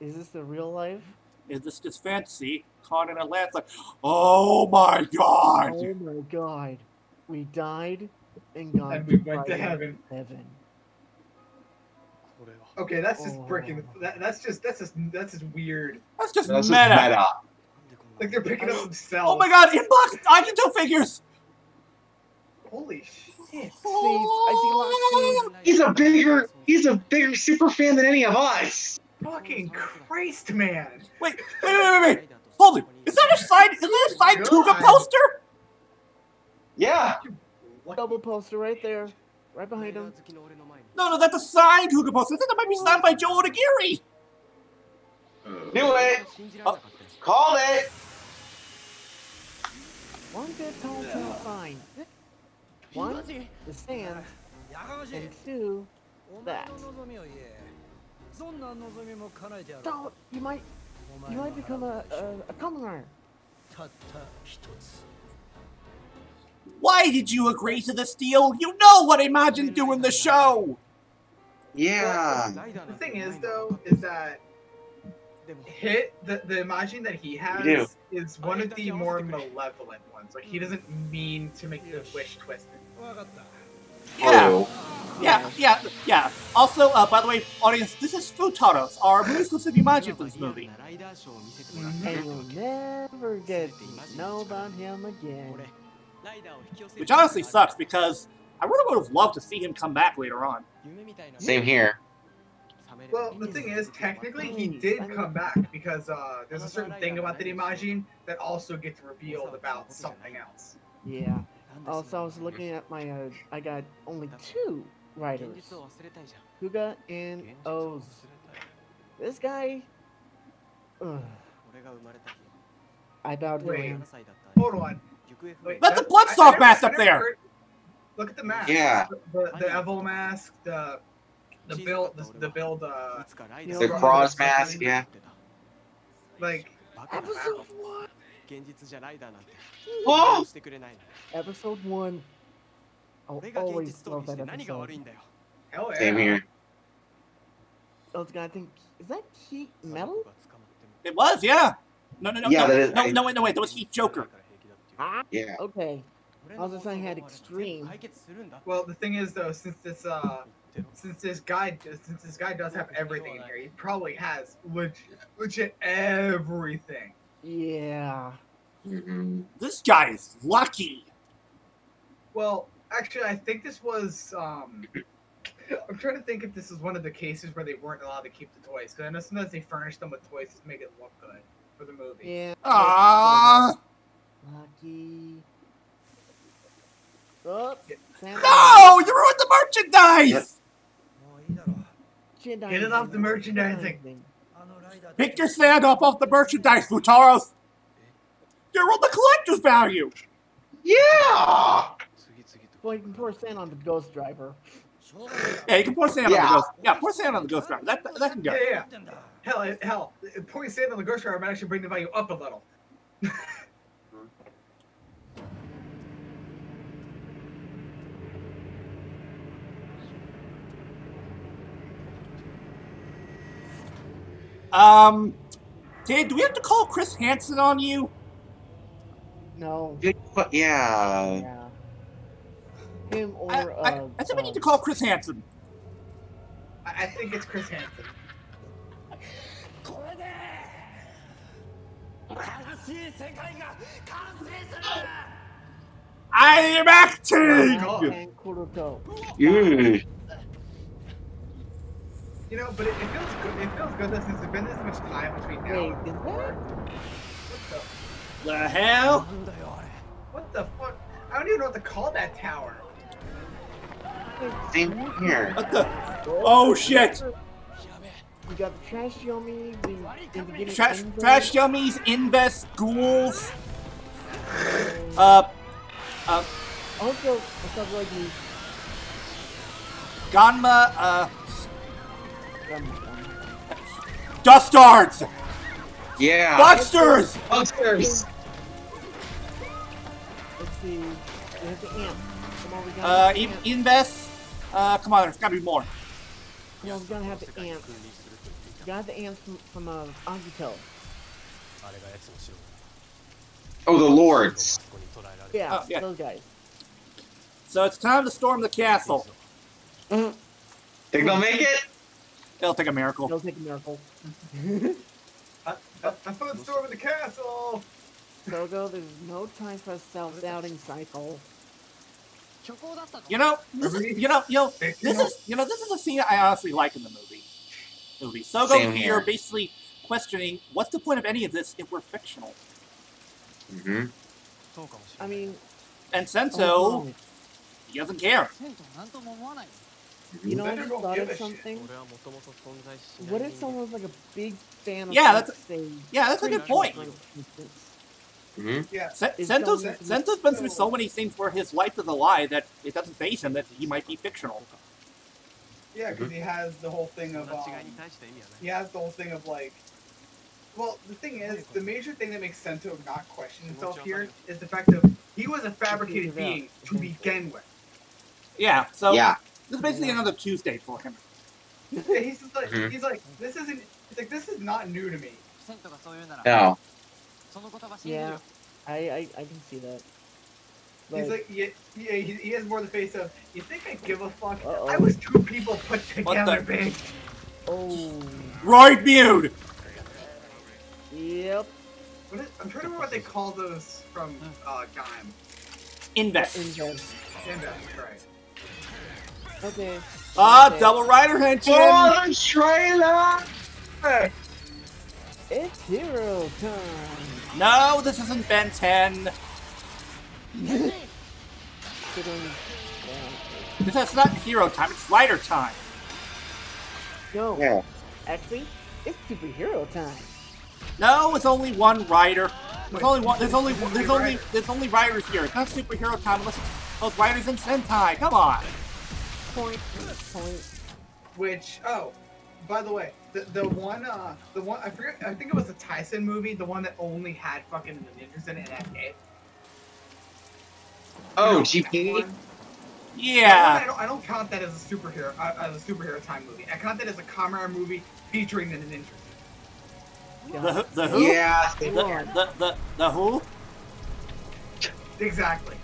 Is this the real life? Is this just fantasy caught in a landslide? Oh my god! Oh my god. We died and God and we went to heaven. Heaven. Okay, that's just oh. breaking. That, that's just that's just that's just weird. That's just that's meta. Just meta. Like they're picking up themselves. Oh my god! Inbox I can do figures. Holy shit! Oh. He's a bigger he's a bigger super fan than any of us. Fucking Christ, man! Wait, wait, wait, wait, wait! Hold it! Is that a side? Is that a side Kuuga poster? Yeah. Double poster right there, right behind him. No, no, that's a signed Kuuga poster. I think that might be signed by Joe Odagiri. New it. Uh, Call Called it. One good time to fine. One, the sand, and two, that. So, you might, you might become a, a, a commoner. Why did you agree to this deal? You know what I imagined doing the show! Yeah. The thing is, though, is that Hit, the, the Imagin that he has is one of the more malevolent ones. Like, he doesn't mean to make the wish twist. Yeah. Yeah, yeah, yeah. Also, uh, by the way, audience, this is Futaros, our movie exclusive Imagin for this movie. And you'll never get to know about him again. Which honestly sucks because I really would have loved to see him come back later on. Same here. Well, the thing is, technically, he did come back because uh, there's a certain thing about the Imagin that also gets revealed about something else. Yeah. Also, I was looking at my, uh, I got only two writers. Huga and Oz. This guy, ugh, I bowed to Wait, him. hold on. Wait, That's a that- Bloodstock I- I mask up never there. heard- Look at the mask. Yeah. The, the, the Evo mask, the the build, the, the build, uh, The cross mask, yeah. like Episode one. 現実じゃライダーなんて Oh! してくれないの Episode one. I'll 俺が現 always 実逃 love 避して that 何が悪い episode. んだよ hell yeah. Same here. I was gonna think, is that heat metal? It was, yeah. No, no, no, Yeah, no, that is- no, I- no, wait, no, wait. That was Heat Joker. Ah, Yeah. okay. I was just saying had extreme. 解決するんだ Well, the thing is though, since this uh, since this guy, since this guy does have everything in here, he probably has legit, legit everything. Yeah. Mm-hmm. This guy is lucky. Well, actually, I think this was. Um, I'm trying to think if this is one of the cases where they weren't allowed to keep the toys, because I know sometimes they furnish them with toys to make it look good for the movie. Yeah. Ah. Lucky. Oh, No, you ruined the merchandise. Jedi Get it off the merchandising. Thing. Pick your sand off off the merchandise, Futaros. You ruined the collector's value. Yeah. Well, you can pour sand on the Ghost Driver. Yeah, you can pour sand on the ghost. Yeah, pour sand on the ghost driver. That that can go. Yeah, yeah. Hell, it- hell, pouring sand on the Ghost Driver might actually bring the value up a little. Um, Dave, do we have to call Chris Hansen on you? No. Good. Yeah. Yeah. Him or I, I, uh, I think we need to call Chris Hansen. I, I think it's Chris Hansen. I am acting. and Kuruto. Mm. You know, but it, it feels good. It feels good that since there's been this much time between now Wait, and before. What The hell? what the fuck? I don't even know what to call that tower. Same here. What the? Oh shit! You got the trash yummy, the in the beginning. Trash, Enzo, trash dummies, Inves, ghouls. Uh, uh, Also, I thought like you. Ganma, uh, Dustards! Yeah. Bugsters! Bugsters! Let's see. We have the amp. Come on, we got Uh, Inves. Uh, come on, there's gotta be more. Yeah, we gotta have the amp. Got the amp from, from uh, Agito. Oh, the lords. Yeah, oh, yeah, those guys. So it's time to storm the castle. Mm -hmm. Think they'll make it? It'll take a miracle. It'll take a miracle. I, I, I found storm in the castle. Sogo, there's no time for a self-doubting cycle. You know, you know, you know, this is, you know, this is a scene I honestly like in the movie. Movie. Sogo, here. you're basically questioning what's the point of any of this if we're fictional. Mm-hmm. I mean, and Sento, oh, he doesn't care. You know, I just thought of something. What if someone's like a big fan of yeah, that's a, yeah, that's a good point. Mm -hmm. Yeah. Sento's, Sento's been through so many things where his life is a lie that it doesn't phase him that he might be fictional. Yeah, because mm -hmm. he mm-hmm. has the whole thing of um, he has the whole thing of like. Well, the thing is, the major thing that makes Sento not question himself here is the fact that he was a fabricated being to begin with. Yeah. So. Yeah this is basically another Tuesday for him. he's like, mm -hmm. he's like, this isn't, like, this is not new to me. No. Yeah, I, I, I can see that. Like, he's like, yeah, yeah he, he, has more the face of, you think I give a fuck? Uh -oh. I was two people put together, bitch. Oh. Right mute! Yep. I'm trying to remember what they call those from uh, Gaim. Inves. Inves. Inves, right. Okay. Ah, Okay. double rider henshin. Oh, the trailer! It's hero time. No, this isn't Ben 10. Should only- This is not hero time, it's rider time. No. Yeah. Actually, it's superhero time. No, it's only one rider. There's only one. There's only. There's only. There's only riders here. It's not superhero time unless those riders in Sentai. Come on. Point. Point. Which oh, by the way, the the one uh the one I forget I think it was a Tyson movie, the one that only had fucking the ninjas in it and FK. Oh, No, GP? that one- I Yeah. don't, I don't count that as a superhero uh, as a superhero time movie. I count that as a Kamara movie featuring the ninjas. The the who? Yeah. The the the, the who? Exactly.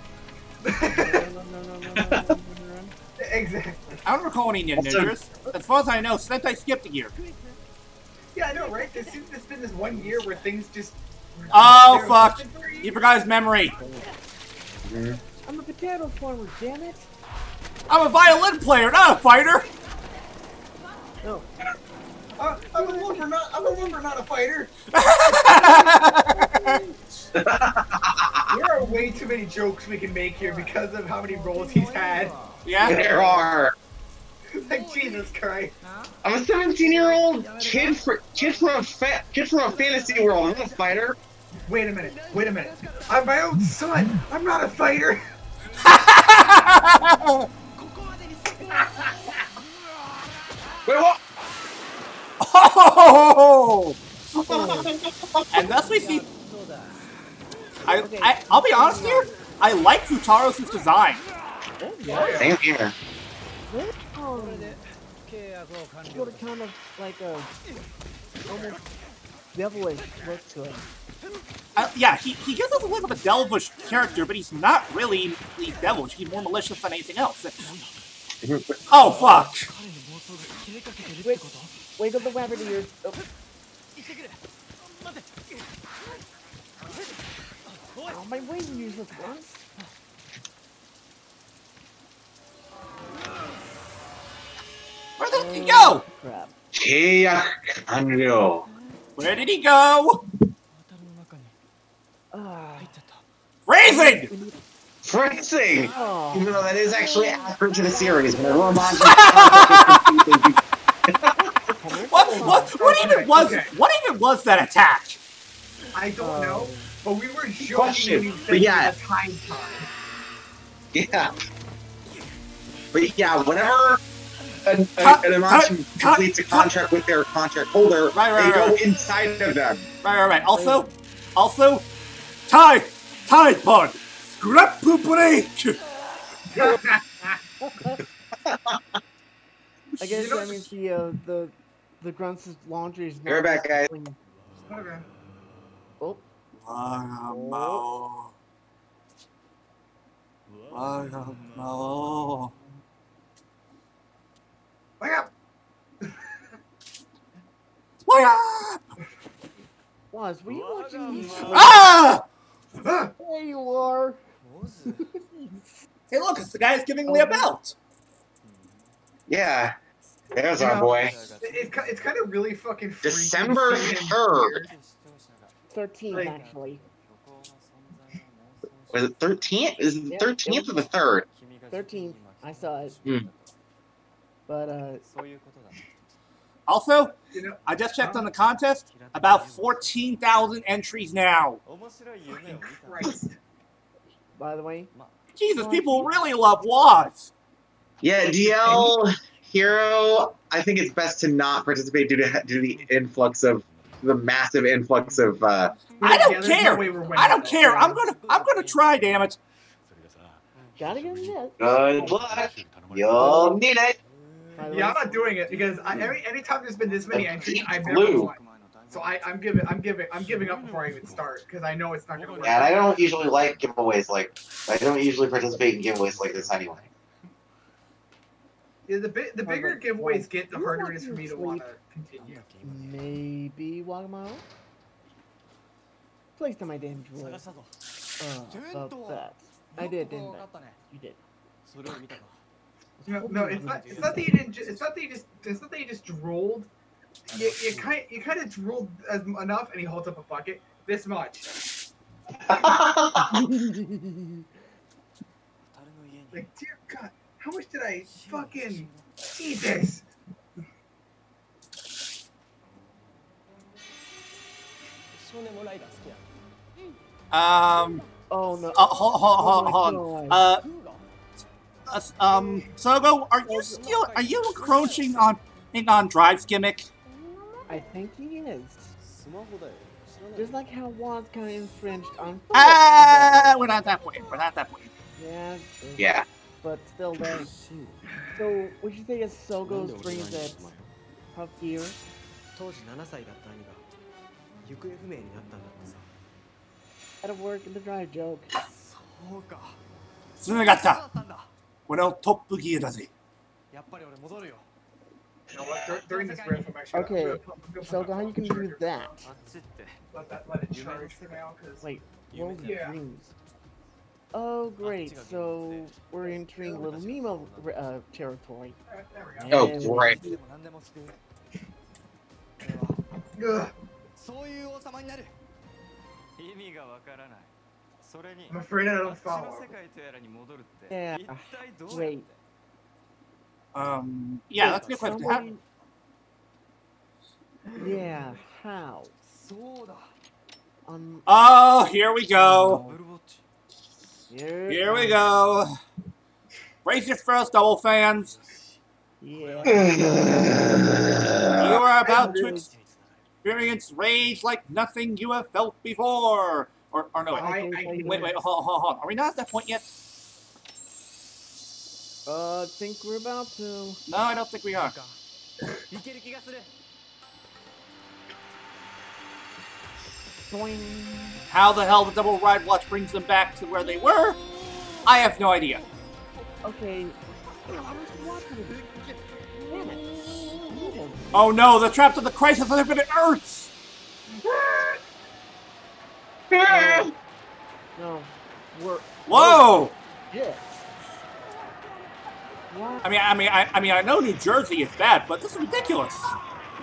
No, no, no, Exactly. I don't recall any ninjas. As far as I know, Sentai skipped a year. Yeah, I know, right? There's, there's been this one year where things just. Oh they're fuck! listed for you. You forgot his memory. I'm a potato farmer, damn it. I'm a violin player, not a fighter. No. Uh, I'm a lumber, not. I'm a lumber, not a fighter. there are way too many jokes we can make here because of how many roles he's had. Yeah. There are. Like Jesus Christ. I'm a 17 year old kid for kid from a fa- kid from a fantasy world. I'm a fighter. Wait a minute. Wait a minute. I'm my own son. I'm not a fighter. Wait, what? Oh! and thus we see. I, I I'll be honest here. I like Futaro's design. Same here. What? Um, got a kind of like a almost devilish look to him. Uh, yeah, he, he gives us a look of a devilish character, but he's not really really devilish. He's more malicious than anything else. Oh fuck! Wait, wait up the rabbit ears. Oh. Oh, my way useless once. Where did he go? Crap. Where did he go? Uh, Phrasing! Phrasing! Oh. Even though that is actually accurate to the series, but everyone what, what, what even was okay. what even was that attack? I don't um, know, oh. but we were joking. Question, yeah, time time. Yeah, but yeah, whatever an, Cut, an, an cut, Amatsu cut, completes a contract with their contract holder, Right, right, they go right. inside of them. Right, right, right. Also, also, Tide, Tide Pod, scrap break. I guess that means the uh, the the grunts' laundry is Be right back, guys. clean. Okay. Oh. Wagamo. Wagamo. Wake up! Wake up! Was were you watching? Ah! Ah! There you are. Hey, look, it's the guy that's giving me a belt. Yeah. There's You our know, boy. It's, ki- it's kind of really fucking freaky December seeing 3rd. Thirteenth Like- actually. Was it 13th? Is it the Yeah, 13th or the 3rd? Thirteenth. I saw it. Hmm. But uh, Also, You know, I just checked on the contest. About 14,000 entries now. by the way, Jesus, people really love Woz. Yeah, DL Hero. I think it's best to not participate due to due to the influx of the massive influx of. uh I don't there's care. way I don't care. I'm gonna I'm gonna try, damn it. gotta get in there. Good luck. You'll need it. Yeah, I'm not doing it because I, every anytime there's been this many entries, I've never won. So I, I'm giving, I'm giving, I'm giving up before I even start because I know it's not gonna work. Yeah, and I don't usually like giveaways like I don't usually participate in giveaways like this anyway. Yeah, the bi- the bigger giveaways get, the harder it is for me to want to continue. Maybe Wagamama. Place on my damn droid. Uh, about that. I did, didn't I? You did. No, it's not. It's not that you didn't. Ju- it's not that you just. It's not that you just drooled. You, you kind. You kind of drooled as, enough, and he holds up a bucket this much. like, dear God, how much did I fucking eat this? Um. Oh no. Uh, oh hold, hold, hold, hold, uh, um, Sogo, are you still are you encroaching on on Drive's gimmick? I think he is. スマホだよ知らない Just like how Waz kind of infringed on. Ah, we're not that point. We're not that point. Yeah. Yeah. But still there. So, would you say as Sogo's brings that tough gear? 当時7歳だった兄が行方不明になったんだってさ That'll work in the drive joke. そうかすぐがった そうだったんだ俺のトップギアだぜ。やっぱり俺戻るよ You know what? Dur- During this riff, I'm actually. Okay, I'm gonna put- I'm gonna put Sogo, how my you can phone do charger. that? あっちって Let that let it charge for now, because. Wait, World of Yeah. Dreams. Oh, great. So, we're entering Little Nemo uh, territory. Oh, And- great. でも何でも救う Ugh. I'm afraid I don't follow. Yeah. Wait. Um. Yeah, that's a good question. Yeah. How? Um, oh, here we go. Here, here we go. Raise your first double fans. Yeah. you are about to experience rage like nothing you have felt before. Or, or no, I, wait, I, wait, wait, wait, hold, hold, hold. Are we not at that point yet? Uh, I think we're about to. No, I don't think we are. How the hell the double ride watch brings them back to where they were? I have no idea. Okay. Oh no, The traps of the crisis of infinite Earth! No. We're. Whoa! Yeah. What? I mean, I mean, I, I mean, I know New Jersey is bad, but this is ridiculous.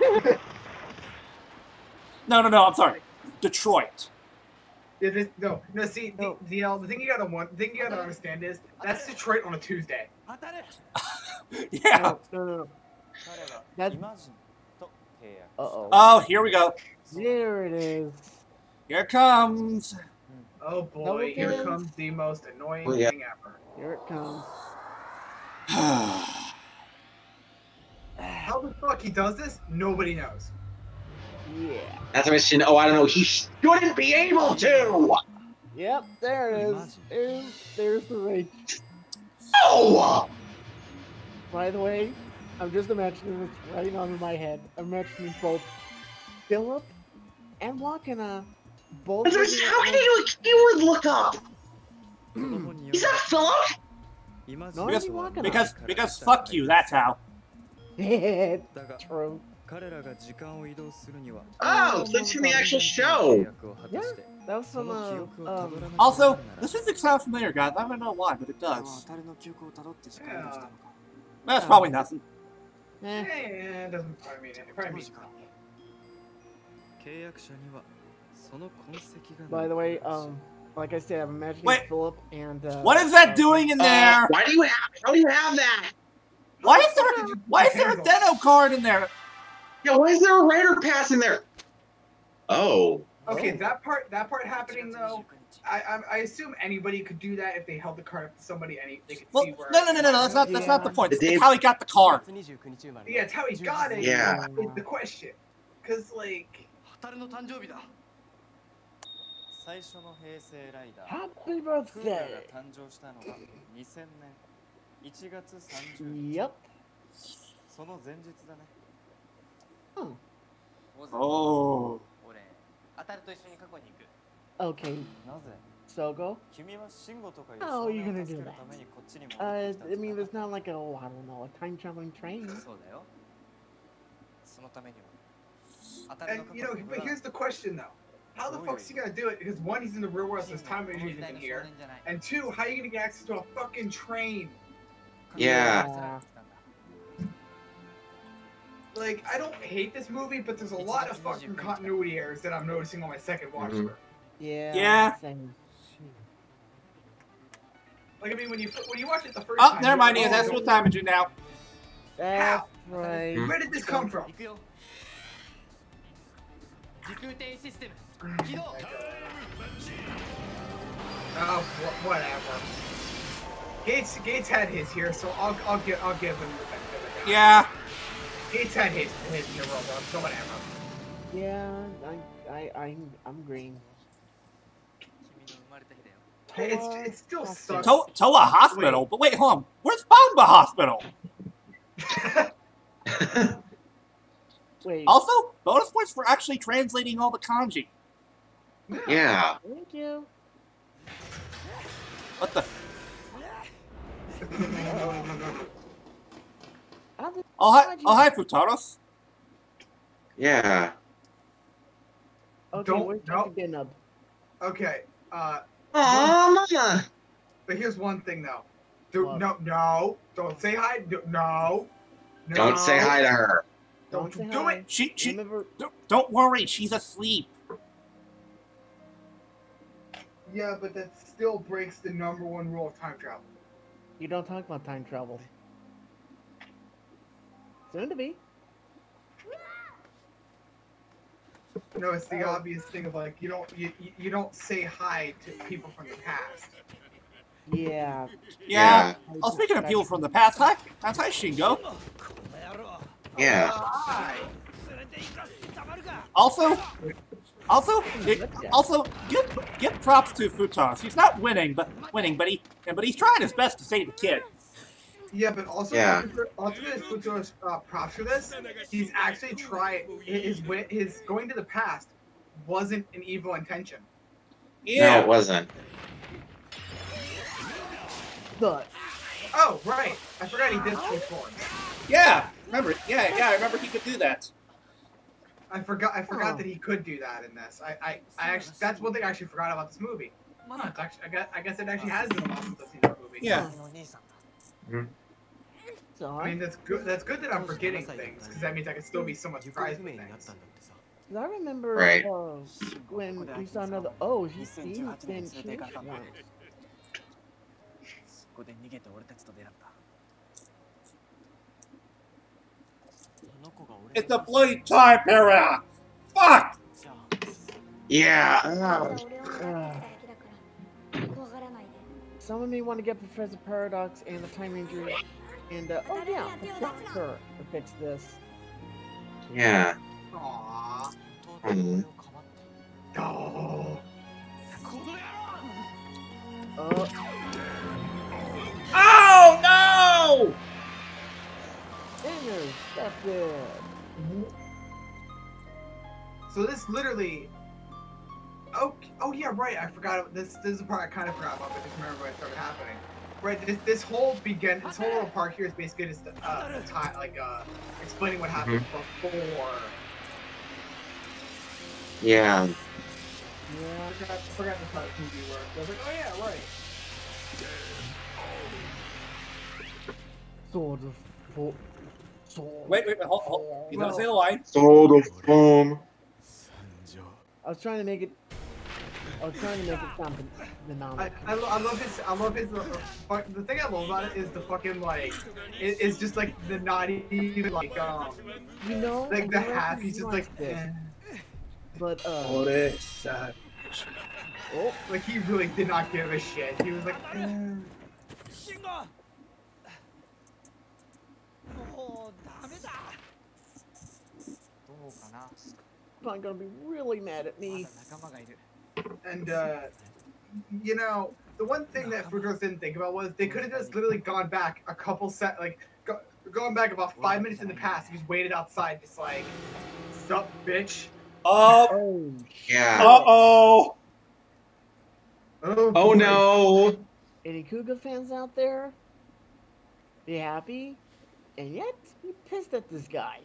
no, no, no. I'm sorry, Detroit. Yeah, this, no, no. See, no. The, the, the thing you gotta want, the thing you gotta understand is that's Detroit on a Tuesday. yeah. No, no, no. no. That's. Uh oh. Oh, here we go. There it is. Here it comes. Oh boy, Double here pins. comes the most annoying Oh, yeah. thing ever. Here it comes. How the fuck he does this? Nobody knows. Yeah. That's a mission. Oh, I don't know. He shouldn't be able to. Yep, there it is. There's, there's the rage. Oh! By the way, I'm just imagining this right on in my head. I'm imagining both Philip and Wakana both how can you do a keyword lookup? Is that Philip? Because, because, because fuck you, that's how. True. Oh, that's from the actual show. Yeah, that was from, uh, um... Also, this music sounds familiar, guys. I don't know why, but it does. Yeah. That's probably nothing. Yeah, it doesn't probably mean anything. By the way, um, like I said, I'm imagining Wait. Philip and. Uh, what is that uh, doing in uh, there? Uh, why do you have? How do you have that? Why is there? Why is there a Den-O card in there? Yeah, why is there a Rider Pass in there? Oh. Okay, that part. That part happening though. I, I, I assume anybody could do that if they held the card up to somebody Any. they could well, see where. No, no, no, no, no. That's not. That's yeah. not the point. It's, it's how he got the card. Yeah, it's how he got it. Yeah. Is the question, because like. 最初の平成ライダーハッピーバースデーが誕生したのが2000年1月30日 yep. その前日だねうんおお俺当たると一緒に過去に行く Okay. So go. How are you gonna do that? Uh, I mean, there's not like a, oh, I don't know, a time traveling train. And, you know, but here's the question though. How the fuck is he gonna do it? Because one, he's in the real world, so his time machine isn't here. And two, how are you gonna get access to a fucking train? Yeah. Like, I don't hate this movie, but there's a lot of fucking continuity errors that I'm noticing on my second watch Mhm. Yeah. Yeah. Same. Like, I mean, when you when you watch it the first Oh, time, never you're mind. like, Ian, oh, that's what time is now? That's right. Where did this come from? 行 Oh, wh whatever. Geiz Geiz had his here, so I'll I'll give I'll give him the benefit of the doubt. Yeah. Geiz had his his here, Roblox, so whatever. Yeah, I I I'm I'm green. It's, it still sucks. To Toa Hospital, wait. but wait, hold on. Where's Bomba Hospital? wait. Also, bonus points for actually translating all the kanji. Yeah. Thank you. What the? Oh hi, oh hi, Futaros. Yeah. Okay, Don't- where's no. Dr. Denub? Okay. Uh. Aw, mama. But here's one thing though. Do, What? no, no, don't say hi. do- No, no. Don't say hi to her. Don't, say do hi. it. She, she. Remember, Don't, don't worry, she's asleep. Yeah, but that still breaks the number one rule of time travel. you don't talk about time travel. Soon to be. No, it's the Oh. obvious thing of like you don't you, you- you don't say hi to people from the past. Yeah. Yeah. Yeah. Oh, speaking of people from the past, hi, that's hi, Shingo. Yeah. Hi. Also, also, it, also, give give props to Futas. He's not winning, but winning, but he but he's trying his best to save the kid. Yeah, but also Yeah. also to Futo's uh, props for this, he's actually trying his wi- his going to the past wasn't an evil intention. No, it wasn't. But Oh, right. I forgot he did this before. Yeah, remember? Yeah, yeah, I remember he could do that. I forgot. I forgot oh. that he could do that in this. I, I, I actually, that's one thing I actually forgot about this movie. Huh, actually, I, guess, I guess it actually has been a while since I've seen that movie. Yeah. Mm. I mean, that's good. That's good that I'm forgetting things because that means I can still be somewhat surprised with things. I remember right. uh, when we saw another. Oh, he's, he's been huge. It's a bloody time paradox. Fuck. Yeah. Uh, some of me want to get Professor Paradox and the Time Ranger, and uh, oh yeah, Professor to fix this. Yeah. Aww. Mm. Oh. Uh. Oh no! Intercepted. So this literally. Oh, oh yeah, right. I forgot. This this is the part I kind of forgot about, but just remember when it started happening. Right. This this whole begin. This whole little part here is basically just uh, the time, like uh, explaining what happened before. Yeah. Yeah. I forgot, I forgot this how the movie worked. I was like, oh yeah, right. Sword of fo- sword. Wait, wait, wait, hold, hold. You don't say the line. Sword of foam. I was trying to make it. I was trying to make it sound I. I, I love his I love his uh, the thing I love about it is the fucking like it, it's just like the naughty, even like um You know, like the know half he's just like this, eh. but uh, Oh, this. Uh, oh like he really did not give a shit he was like eh. Not gonna be really mad at me. And uh, you know, the one thing that Futaros didn't think about was they could have just literally gone back a couple set, like go going back about five minutes in the past. He's waited outside, just like, sup, bitch. Oh yeah. Uh oh. Oh, oh no. Any Kuuga fans out there? Be happy, and yet be pissed at this guy.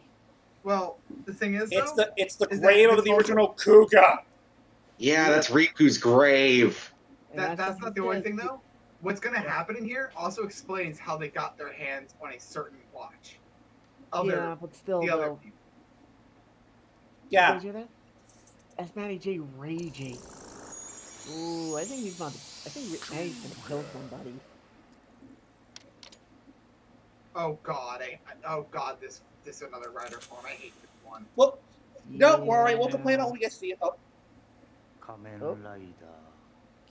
Well, the thing is, It's though, the it's the grave of the original Kuuga. Yeah, that's Riku's grave. That, that's not the only thing, though. What's going to happen in here also explains how they got their hands on a certain watch. Other, yeah, but still, the other people. Yeah. Did you hear that? That's Matty J raging. Ooh, I think he's about to. I think Matty's gonna kill somebody. Oh god, I, I- oh god, this this another rider phone. I hate this one. Well, don't worry. We'll complain when we get to see it. Oh. Kamen oh. Rider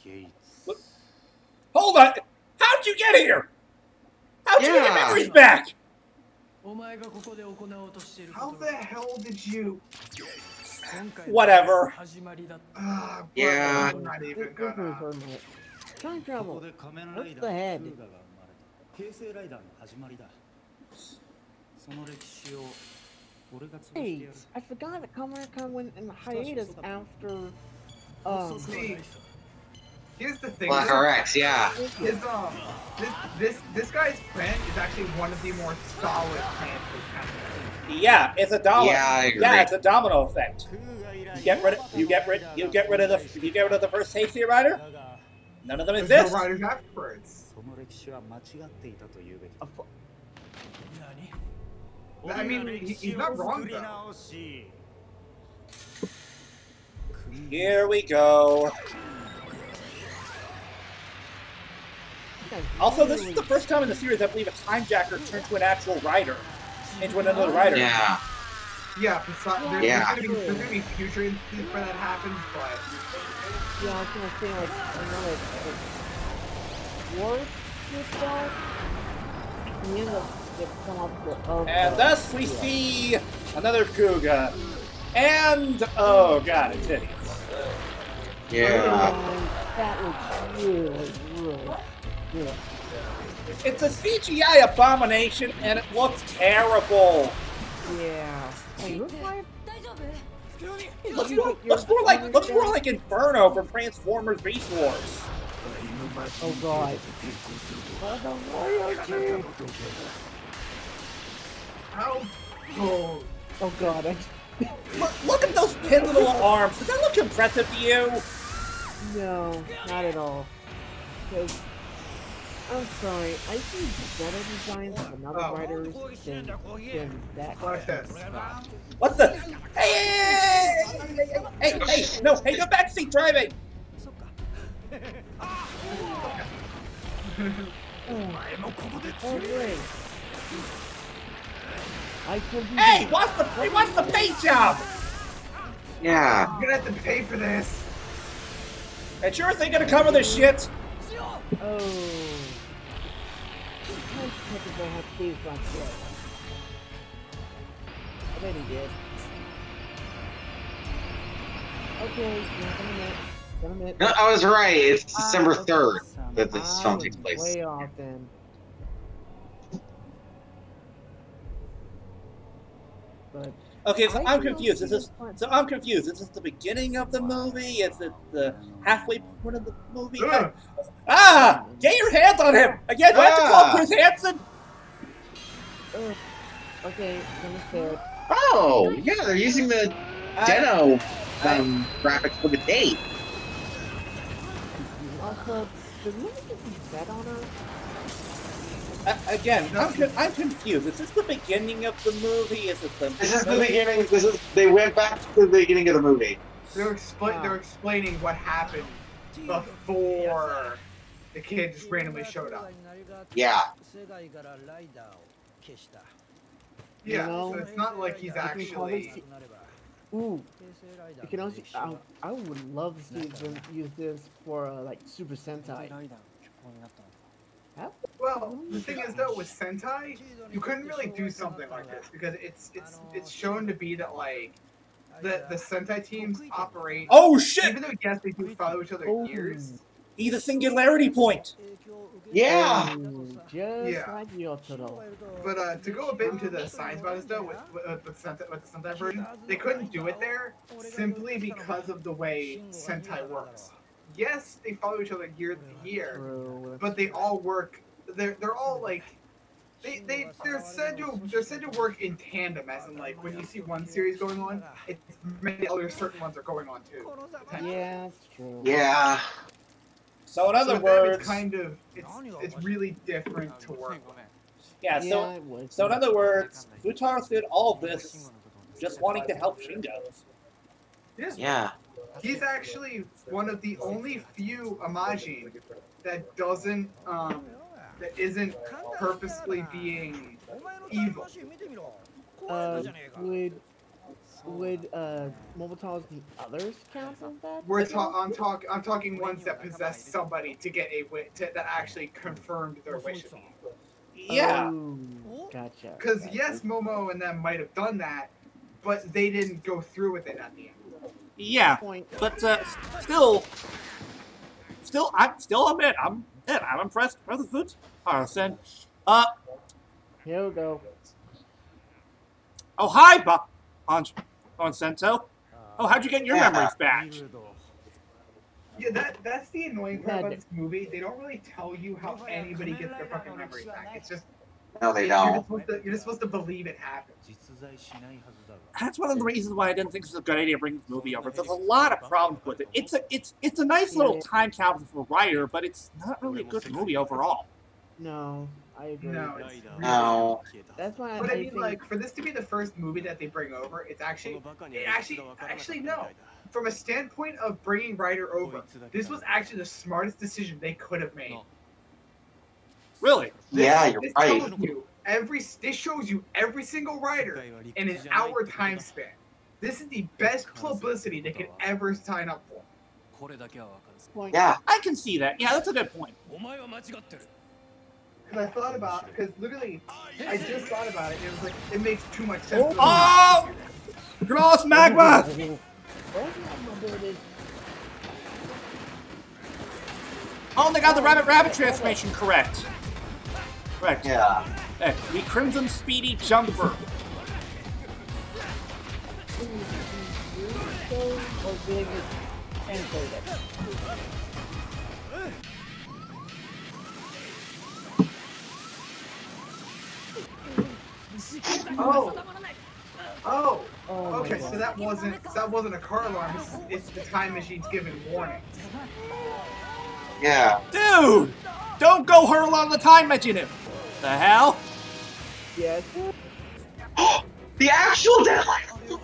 Geiz. What? Hold on. How'd you get here? How'd yeah. you get your memories back? How the hell did you? Whatever. Uh, yeah. Not even gonna... Time travel. What's the head? Wait, I forgot that Kamaraka went in hiatus after. Um, here's the thing. Black RX, yeah. Is, um, this this this guy's print is actually one of the more solid prints yeah, it's a domino. Yeah, yeah, it's a domino effect. You get rid. Of, you get rid. You get rid of the. You get rid of the first Heisei rider. None of them exist. There's no riders afterwards. Of, I mean, he's not wrong though. Here we go. Also, this is the first time in the series I believe a timejacker turned to an actual rider, into another rider. Yeah. Yeah, there's, yeah. There's, gonna be, future instances where that happens, but... Yeah, I was gonna say, like, you and thus we see another Kuuga. And, oh god, it's hideous. Yeah. That. It's a CGI abomination and it looks terrible. Yeah. Looks more, looks more like looks more like Inferno from Transformers Beast Wars. Oh god. Oh, how? Oh, Oh god. I, Look, look at those pin little arms. Does that look impressive to you? no, not at all. Because I'm sorry, I see better designs from another Oh. writers than, than that. Oh, this. What the? Hey, hey, hey, no, hey, go back seat driving. Oh. I could be Hey, watch the, hey, watch the paint job. Yeah. I'm gonna have to pay for this. And sure as they gonna cover this shit. Oh. Sometimes have things like. I bet he did. Okay, not gonna admit. Gonna admit. No, I was right. It's Ah, December 3rd that this film takes place. Way off then. But Okay, so I I'm confused. Is this fun. so? I'm confused. Is this the beginning of the movie? Is it the halfway point of the movie? Ugh. Ah! Get your hands on him again. Do I have to call Ah. Chris Hansen? Ugh. okay, gonna say it. Oh, yeah, they're using the Den-O um, graphics for the date. Also, the movie is set on her. Again, I'm, I'm confused. Is this the beginning of the movie? Is it the? This is the beginning. This is they went back to the beginning of the movie. They're ah. They're explaining what happened before the kid just randomly showed up. Yeah. Yeah. You know, so it's not like he's actually. Ooh, you can also. I, I would love to see them use this for uh, like Super Sentai. Huh? Well, the thing is though, with Sentai, you couldn't really do something like this because it's it's it's shown to be that like the the Sentai teams operate. Oh shit! Even though yes, they do follow each other Oh. years. He's a singularity point. Yeah. Ooh, just Yeah. like Ryotaro. But uh, to go a bit into the science about this though, with, with, with, Sentai, with the Sentai version, they couldn't do it there simply because of the way Sentai works. Yes, they follow each other year to year, but they all work. They're they're all like. They, they they're said to they're said to work in tandem, as in like when you see one series going on, it's many other certain ones are going on too. Yeah, it's true. Yeah. So in other So words, it's kind of it's it's really different to work with. yeah. Yeah, So it so in other words, Futaro did all this just wanting to help Shingo. Yeah. He's actually one of the only few Imagin that doesn't um that isn't purposely being evil. Uh, would would uh Momotaros the others count as that? We're ta- I'm talk I'm talking ones that possess somebody to get a wi- to, that actually confirmed their wish. Yeah. Oh, gotcha. Because gotcha. yes, Momo and them might have done that, but they didn't go through with it at the end. Yeah. Point. But uh, still, still, I'm still admit I'm yeah, I'm impressed with the food. Arsen. Uh Here we go. oh hi, Ba on on Sento. Oh, how'd you get your Yeah. memories back? Yeah, that that's the annoying part about this movie. They don't really tell you how anybody gets their fucking memories back. It's just No, they you're just don't. supposed to, you're just supposed to believe it happened. That's one of the reasons why I didn't think this was a good idea to bring this movie over. There's a lot of problems with it. It's a it's it's a nice little time capsule for a Rider, but it's not really a good movie overall. No, I agree. No, it's really No. That's why But I, I mean, think like, for this to be the first movie that they bring over, it's actually, it actually, actually no. From a standpoint of bringing Rider over, this was actually the smartest decision they could have made. Really? Yeah, you're This right. you every, this shows you every single Rider in an hour time span. This is the best publicity they could ever sign up for. Yeah. I can see that. Yeah, that's a good point. Because I thought about, because literally, I just thought about it. It was like, it makes too much sense. for them. Oh! Cross-Z Magma! Where's my? Oh, they got the rabbit rabbit transformation correct. Correct. Yeah. Hey, the Crimson Speedy Jumper. So, or did they just translate it? Oh. Oh. Oh Okay, so that wasn't that wasn't a car alarm. It's, it's the time machine's giving warnings. Yeah. Dude! Don't go hurl on the time machine. The hell? Yes. The actual DenLiner.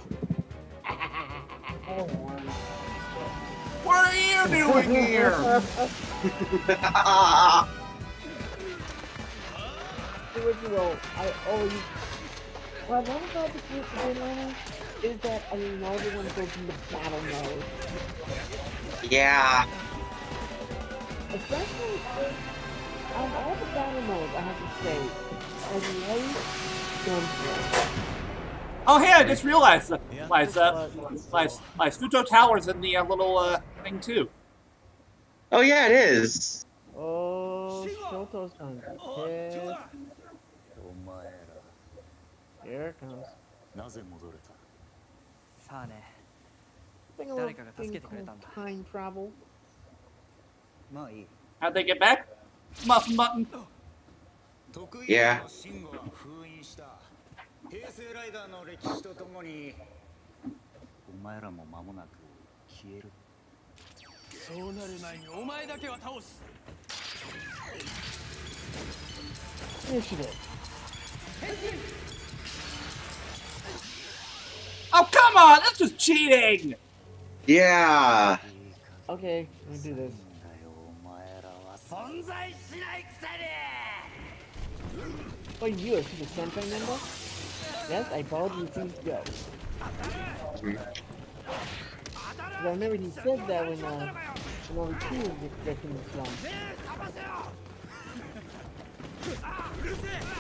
What are you doing here? The original, I always. What I love about the first Atlanta is that I mean, now everyone goes into battle mode. yeah. Especially out of all the battle modes, I have to say, I like Gunplay. Oh, hey, I just realized. Uh, my, uh, my, my Futo Tower's in the uh, little uh, thing, too. Oh yeah, it is. Oh, Shoto's on pissed. Here it comes. なぜ戻れたさあね Thing a 誰 little かが助 thing けてくれたんだ called time travel. まあいい How'd they get back? Muffin button. 得意 Yeah. の慎吾が封印した平成ライダーの歴史とともにお前らも間もなく消えるそうなる前にお前だけは倒す Initiative. Oh, come on! That's just cheating! Yeah. Okay, me do this. に Oh, you a Super Sentai member? Yes, I borrowed you to go. I remember he said that when uh, when only two was expecting this one.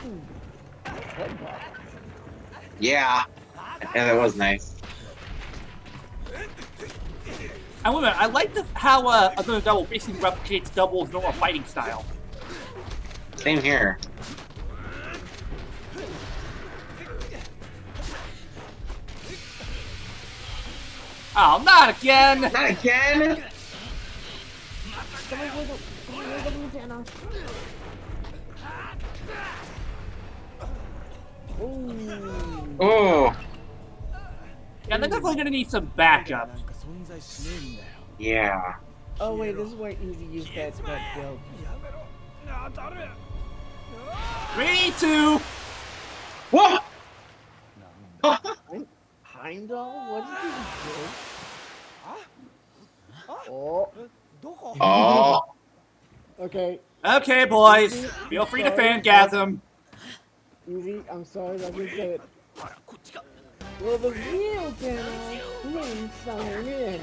Hmm. Yeah. Yeah, that was nice. I wait a I like the, how uh, Another Double basically replicates Double's normal fighting style. Same here. Oh, not again! Not again! Oh, Yeah, they're definitely gonna need some backup. yeah. Oh wait, this is where Easy used that that joke. Three, two. What? Heimdall? What did you do? Ah. Oh. Oh. Okay. Okay, boys. Feel free to fangasm. Easy, I'm sorry that we said it. Well, the real Den-O please sign in.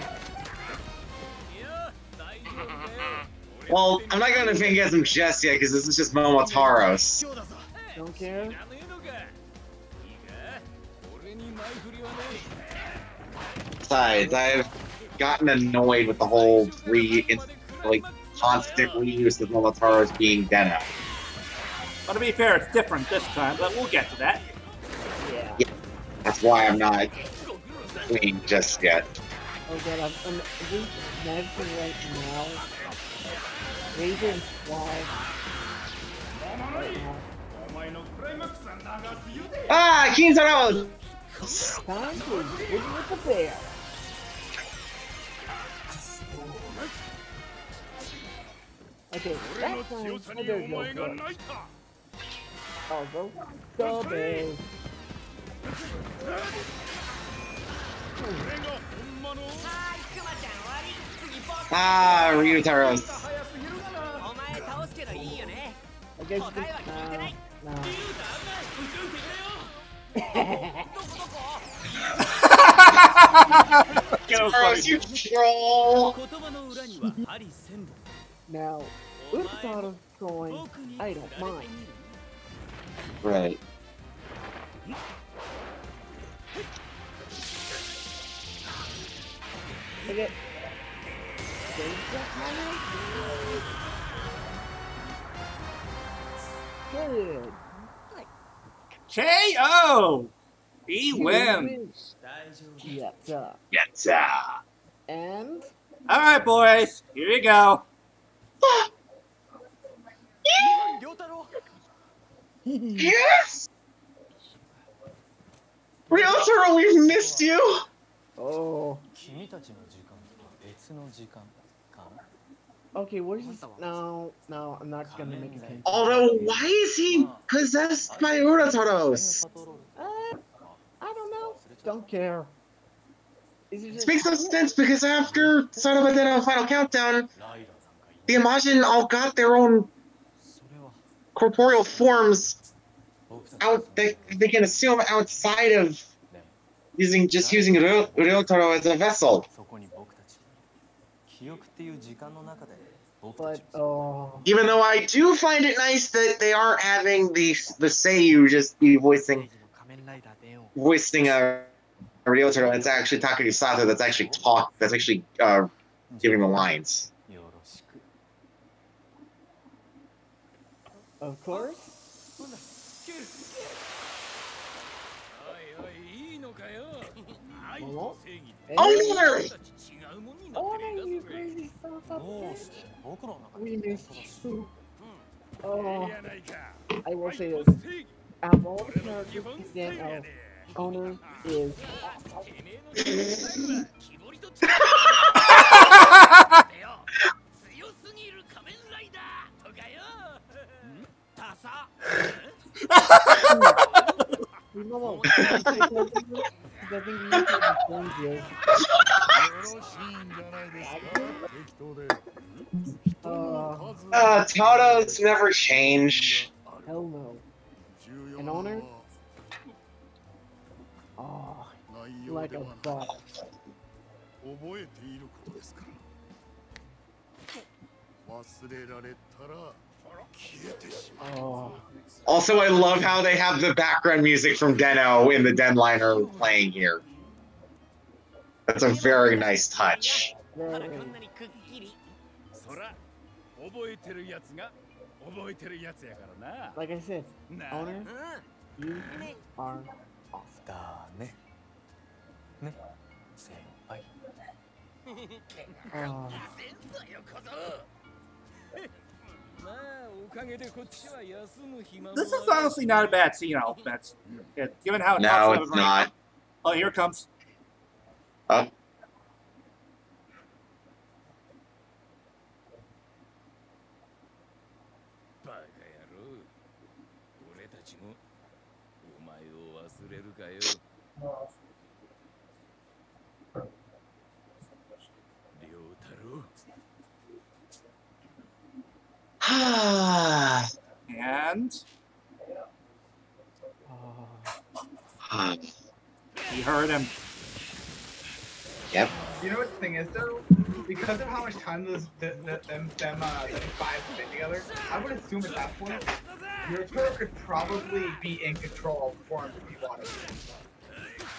Well, I'm not gonna Fangasm just yet because this is just Momotaros. Don't care. Besides, I've gotten annoyed with the whole re like constant reuse of Momotaros being Den-O. But to be fair, it's different this time, but we'll get to that. Yeah. That's why I'm not doing just yet. Oh god, I'm, I'm just imagining right now. Raven Fly. Right now. Ah, Kintaro! Time to win with the bear. Okay, that time, oh, there's no go the bear. Ah, Ryutaros. I guess you can, uh, no. Taros, you troll! Now, with the thought of going, I don't mind. Right. Okay. Good. KO! He wins. Yatta. Yatta. And? All right, boys. Here you go. yes! Ryotaro, we've missed you! Oh. Okay, where's this? No, no, I'm not gonna make it. Although, why is he possessed by Urataros? Don't care. Just... Makes no sense because after Son of a Dead Final Countdown, the Imagin all got their own corporeal forms out they, they can assume outside of using just using Ryotaro as a vessel. But. Oh. Even though I do find it nice that they are having the the Seiyu just be voicing voicing a a it's actually Takagi Sato that's actually talk that's actually uh, giving the lines. Of course. Oh Owner! Oh you crazy We missed you. Oh, I will say this. I'm all for this game owner is. uh, uh, never change. Hell no. An owner Oh, like a boss. Oh. Also, I love how they have the background music from Den-O in the DenLiner playing here. That's a very nice touch. Like I said, owner, you are にくっきりそら覚えてるやつが 覚えてるやつやからな Like I said, な owner, you are awesome. だねね先輩 Oh. まあおかげでこっちは休む暇も This is honestly not a bad scene, I'll bet. Yeah, given how it No, talks it's about it right not. now. Oh, here it comes. Oh. and he heard him. Yep. You know what the thing is though, because of how much time those the, the, them them uh, them five been together, I would assume at that point, Ryotaro could probably be in control of the form if he wanted.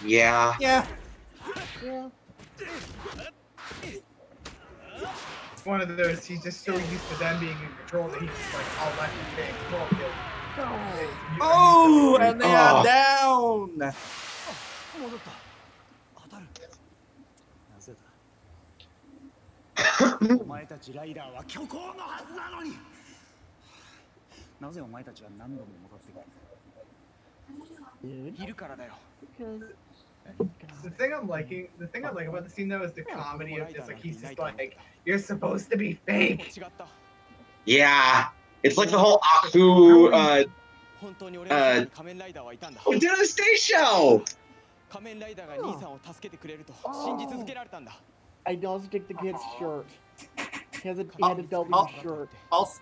Yeah. Yeah. Yeah. It's one of those. He's just so used to them being in control that he's just like, I'll let you in control. because you- Oh, and they are Oh. down. The thing I'm liking, the thing I like about the scene though, is the comedy of just like he's just like, "You're supposed to be fake." Yeah, it's like the whole Aku uh, uh, oh, stage show. Oh. I also take the kid's oh. shirt. He has a, he had a double shirt. I'll,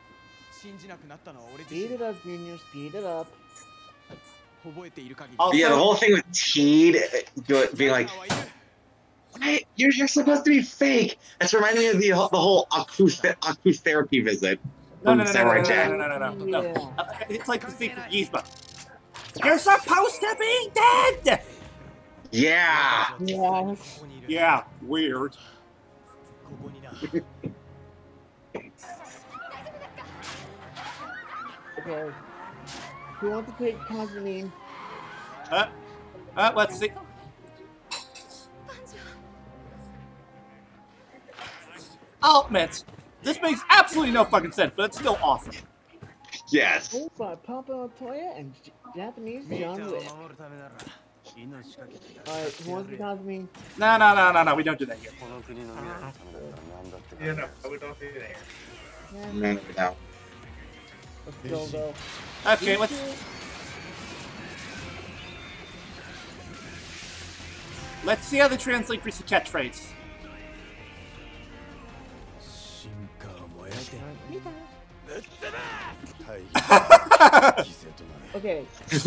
Speed it up, Minions. Speed it up. Oh, yeah, the whole thing with Teed uh, being like, what? You're, you're supposed to be fake. That's reminding me of the, the whole acoust- therapy visit. No, no, no, no, no, no, no, no, no, It's like the scene from Yzma. You're supposed to be dead! Yeah. Yeah. Yeah, weird. okay. Who want to take Constantine? Uh, uh, let's see. Oh, I'll admit, this makes absolutely no fucking sense, but it's still awesome. Yes. by Papa Toya and Japanese John Alright, who wants to Constantine? No, no, no, no, no, we don't do that here. Uh-huh. Yeah, no, we don't do that here. No, no. Let's go, though. Okay, let's... Let's see how the translate reads the catchphrase. okay.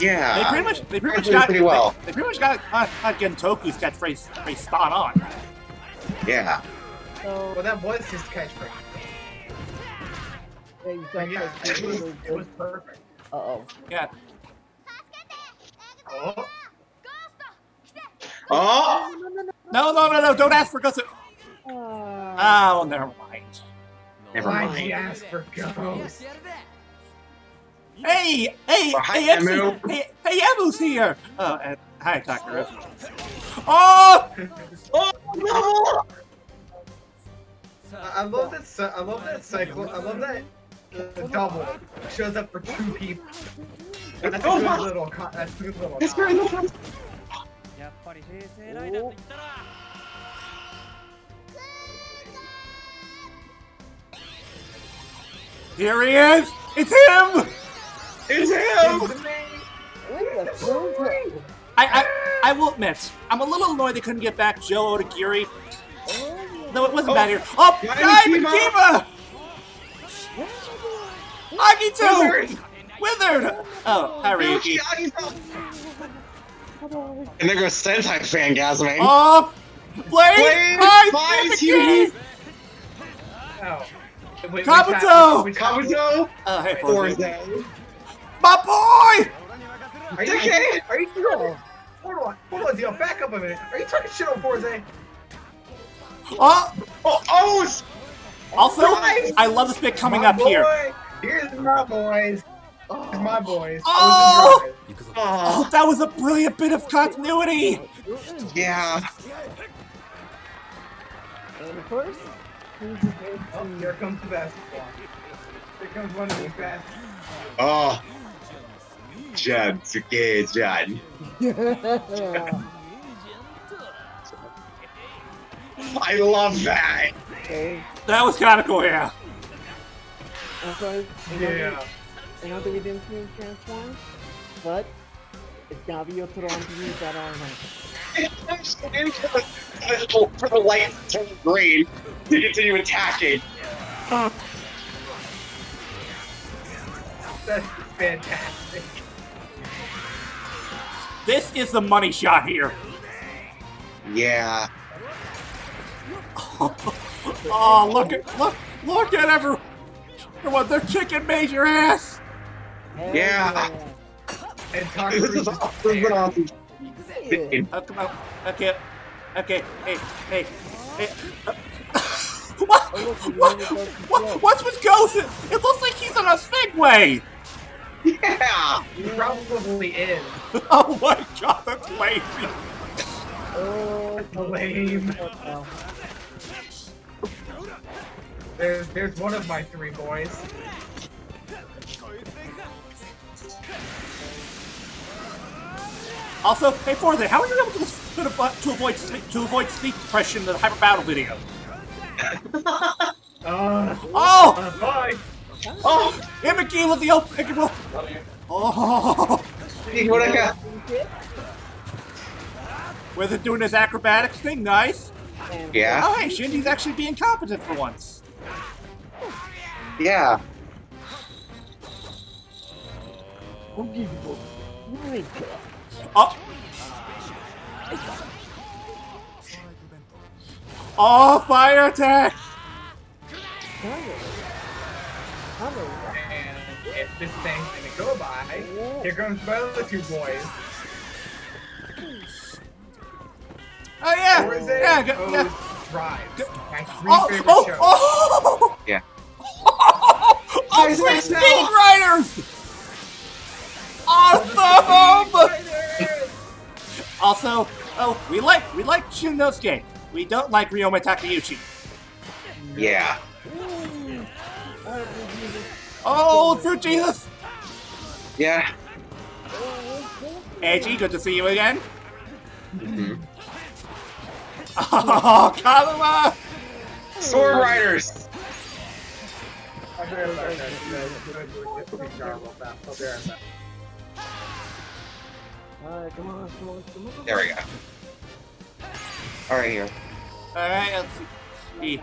yeah. They pretty much they pretty much got pretty well. They, they pretty much got uh, uh, Gentoku's catchphrase spot on. Yeah. So, well, that was his catchphrase yeah, you said Yeah, it was, it was perfect. Uh oh. Yeah. Oh. Oh. No, no, no, no! Don't ask for Ghost. Oh, never mind. Never Why'd mind. he ask for ghosts? Hey, hey, hi, hey, Emu. Emu. Hey, hey, Emu's here. Oh, and hi, Tucker. Oh, Oh no! I I love that. I love that cycle. I love that the double shows up for two people. And that's a Oh, good wow. little. co- That's a good little. That's con- very nice. やっぱり平成ライダーと言ったら here he is. It's him. It's him. What the fuck? I, I, I will admit, I'm a little annoyed they couldn't get back Joe Otagiri. No, it wasn't Oh, bad here. Oh, Diamond Diamond Kiva! Kiva! Agito! Withered! Oh, hi, Ryuki. And there goes Sentai fangasming. Oh, Blade! Blade Hi, finds Mimikyu! Oh. Wait, Kabuto! which? Kabuto! Oh, hey, Fourze. Fourze. My boy! Are you, Decade! are you sure? Hold on, hold on, Dio, back up a minute. Are you talking shit on Fourze? Oh, Oh, oh! Also, I love this bit coming My up here. Boy. Here's my boys. Here's my boys. Oh! I Oh, that was a brilliant bit of continuity. Yeah. And of course, Oh, here comes the basketball. Here comes one of these best. Oh. John, okay, John. I love that. Okay. That was kind of cool, yeah. Okay. Yeah. I know that we didn't see him Transform, but it's gotta be Ryotaro to use that armor. For the light to turn green to continue attacking. That's fantastic. This is the money shot here. Yeah. Oh, look at look look at everyone. Everyone, they're kicking major ass. Yeah. And Tom This Cruise is is awesome. awesome. Oh, come on. Okay. Okay. Hey, hey, hey. uh, what? What? What? What's with Ghost? It looks like he's on a Segway. Yeah. He probably is. Oh my god, that's lame. Oh, Lame. What There's, there's one of my three boys. Also, hey Forthan, how are you able to, to, to avoid sleep, to avoid sleep depression in the hyper battle video? Uh, Oh! uh, bye. Oh! Imiki with the open. Oh! What I got? With it doing his acrobatics thing, nice. Yeah. Oh, hey, Shinji's actually being competent for once. Yeah. unbelievable. My God. Oh! Oh, fire attack! And if this thing's gonna go by, here comes my other two boys. Oh yeah! Fourze Yeah, go, Goes yeah. Drives. Oh, my three Oh, favorite oh, shows. oh! Yeah. Oh, Guys, three right speed now. riders! Awesome! also, oh, we like we like Shinnosuke. We don't like Ryoma Takeuchi. Yeah. Oh, fruit Jesus! Yeah. Edgy, good to see you again. Mm -hmm. Oh, Kaluma! Sword Riders. Alright, come on, come on, come on. There we go. All right, here. Alright, let's see.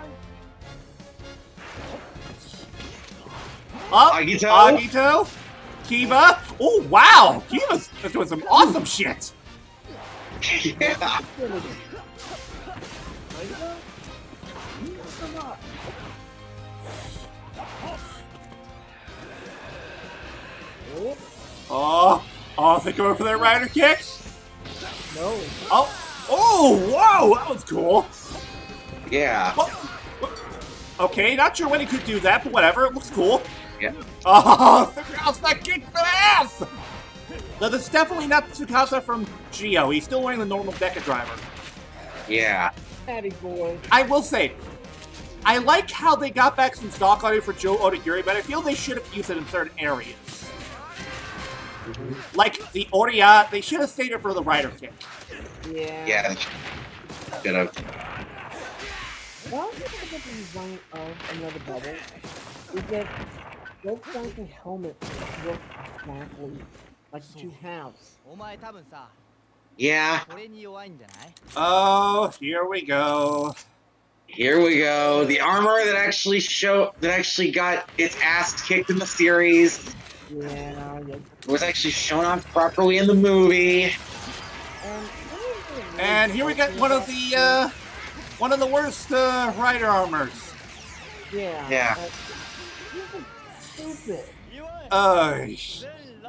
Up, Agito. Agito, Kiva. Oh wow, Kiva's doing some awesome shit. yeah. Oh, oh, they go for their rider kicks. No. Oh, oh, whoa, that was cool. Yeah. Well, okay, not sure when he could do that, but whatever, it looks cool. Yeah. Oh, Tsukasa kicked for the ass! Though that's definitely not Tsukasa from Zio. He's still wearing the normal Deca driver. Yeah. Patty boy. I will say, I like how they got back some stock audio for Joe Odagiri, but I feel they should have used it in certain areas. Like the Oriya, they should have stayed it for the Rider Kick. Yeah. Yeah, they should have. think the design of another bubble is that both Sonic and Helmet look exactly like two halves. Yeah. Oh, here we go. Here we go. The armor that actually show that actually got its ass kicked in the series yeah, yeah. was actually shown off properly in the movie. And here we get one of the uh, one of the worst uh, rider armors. Yeah. Yeah. Stupid. Uh,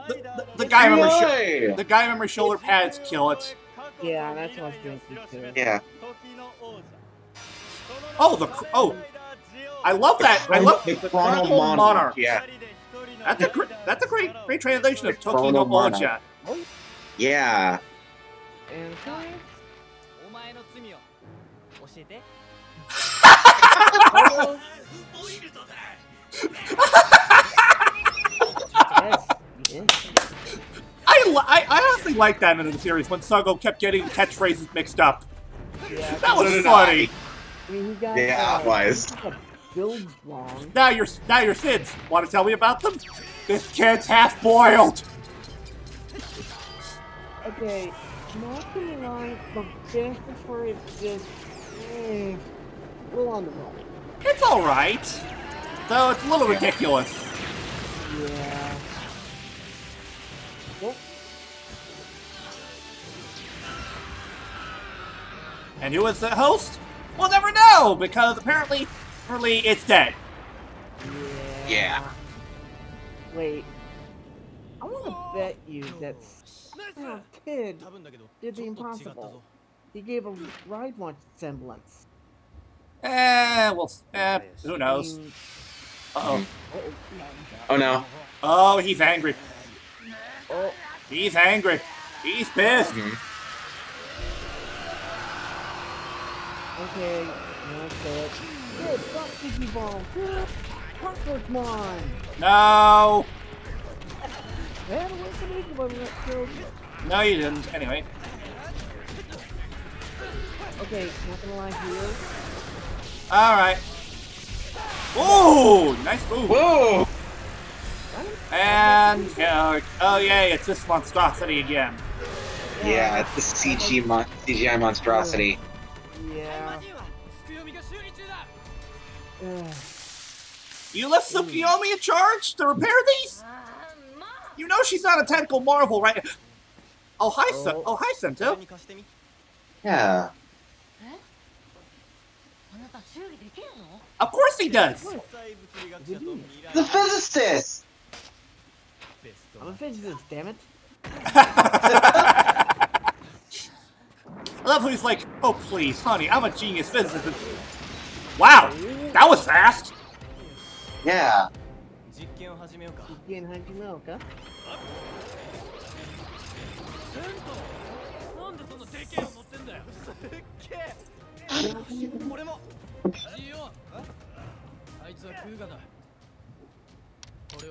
the, the, the Gaim armor Why? the Gaim armor shoulder pads kill it. Yeah, that's what I was thinking too. Yeah. Oh the oh I love that. I love the the Chrono Chrono Monarch. Monarch. Yeah. That's a great, that's a great great translation of Tokyo no Oja. Yeah. I, I, honestly liked that in the series when Sogo kept getting catchphrases mixed up. Yeah, that was funny. I mean, he got, yeah, uh, it was builds wrong. Now you're now you're Sids. Want to tell me about them? This kid's half boiled. Okay, not gonna lie, the it just eh, a little on the roll. It's all right, though it's a little ridiculous. Yeah. Well, And who is the host? We'll never know because apparently, apparently it's dead. Yeah. wait. I want to bet you that oh, kid did the impossible. He gave a ride launch semblance. Eh, well, eh, who knows? Uh oh. Oh no. Oh, he's angry. Oh, he's angry. He's pissed. Okay, that's it. Good, stop Digiball. Good. Clockwork Mon. No, Man, what's the Digiball that killed? no, you didn't. Anyway, Okay, not gonna lie here. all right. Ooh, nice move. Whoa. And uh, oh yay, it's this monstrosity again. Yeah, it's the CG mon- CGI monstrosity. Yeah. You left Tsukiyomi in charge to repair these? You know she's not a technical marvel, right? Oh, hi. Sen- oh. oh, hi, Sento. Yeah. Of course he does! The physicist! I'm a physicist, damn it. I love who he's like, oh please, honey, I'm a genius physicist. Wow, that was fast. Yeah.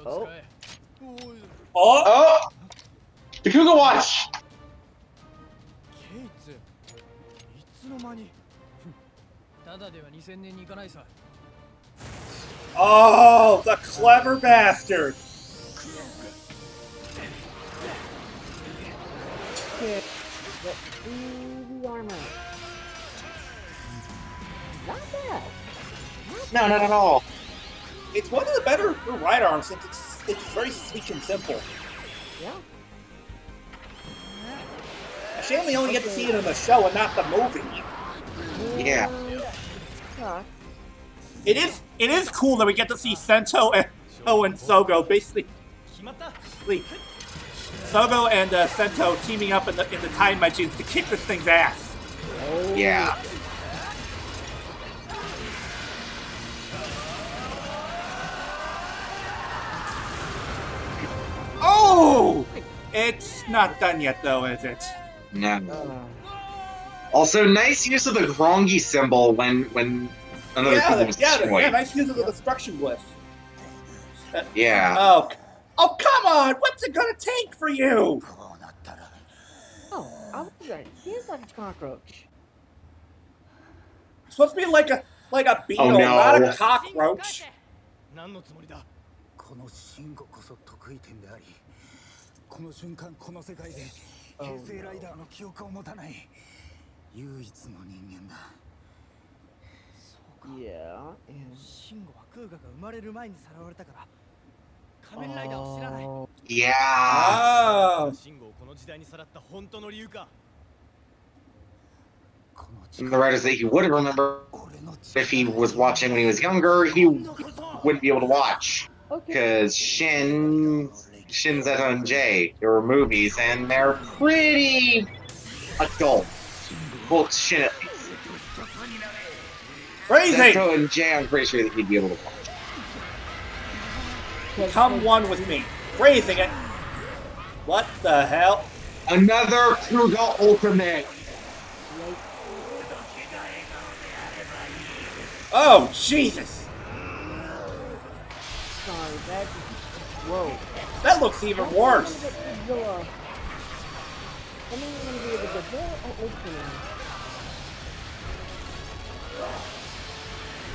Oh. Oh. oh. The Kuga Watch. いつの間に oh, the clever bastard. Okay. The armor. Not bad. No, not at all. It's one of the better right arms since it's, it's very sleek and simple. Yeah. A shame we only get to see it in the show and not the movie. Yeah. It is it is cool that we get to see Sento and Oh and Sogo basically Sogo and uh, Sento teaming up in the in the time machines to kick this thing's ass. Yeah. Oh! It's not done yet though, is it? No. Uh. Also, nice use of the Grongi symbol when when another yeah, Kuga the- was yeah, the- destroyed. yeah, nice use of the destruction glyph. Yeah. Oh, c- oh come on! What's it gonna take for you? oh, I was right. He is like a cockroach. It's supposed to be like a like a beetle, Oh, no. not a cockroach. 何のつもりだこの信号こそ得意点でありこの瞬間この世界で平成ライダーの記憶を持たない 唯一の人間だ Yeah, and シンゴはクーガが生まれる前にさらわれたから仮面ライダーを知らない oh, Yeah. Oh, シンゴをこの時代にさらった本当の理由か And the writer said he wouldn't remember if he was watching when he was younger. He wouldn't be able to watch okay. because Shin, Shin Zeta and J, there were movies and they're pretty adult. Well, Shin. Crazy! Zeto and Jay, I'm pretty sure that he'd be able to watch. Come one with me. Phrasing it. What the hell? Another Kuuga Ultimate. Oh, Jesus! Sorry, that. Whoa. That looks even worse.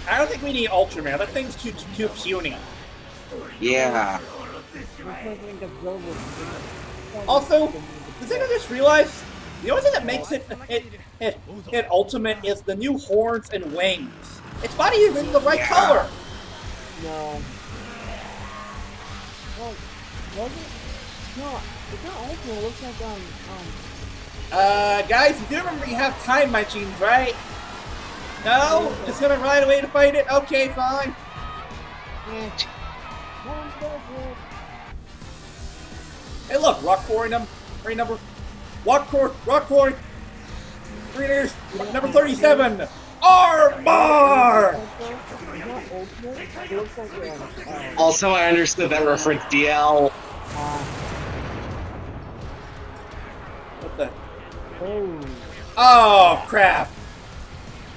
I don't think we need Ultraman. That thing's too too puny. Yeah. Because when Godzilla was- Also, does anyone just realize the only thing that makes it it, it, it ultimate is the new horns and wings. Its body is in the right Yeah. color. No. Well, was it? No, it's not Ultraman. It looks like, um, um, Uh, guys, you do remember you have time machines, right? No? Just gonna ride away to fight it? Okay, fine. Hey, look, rock quarry number, three number, rock quarry, rock quarry, readers, number 37, Armbar! it's not Ultimate. It looks like, Also, I understood that reference DL. What the? oh. Oh, crap.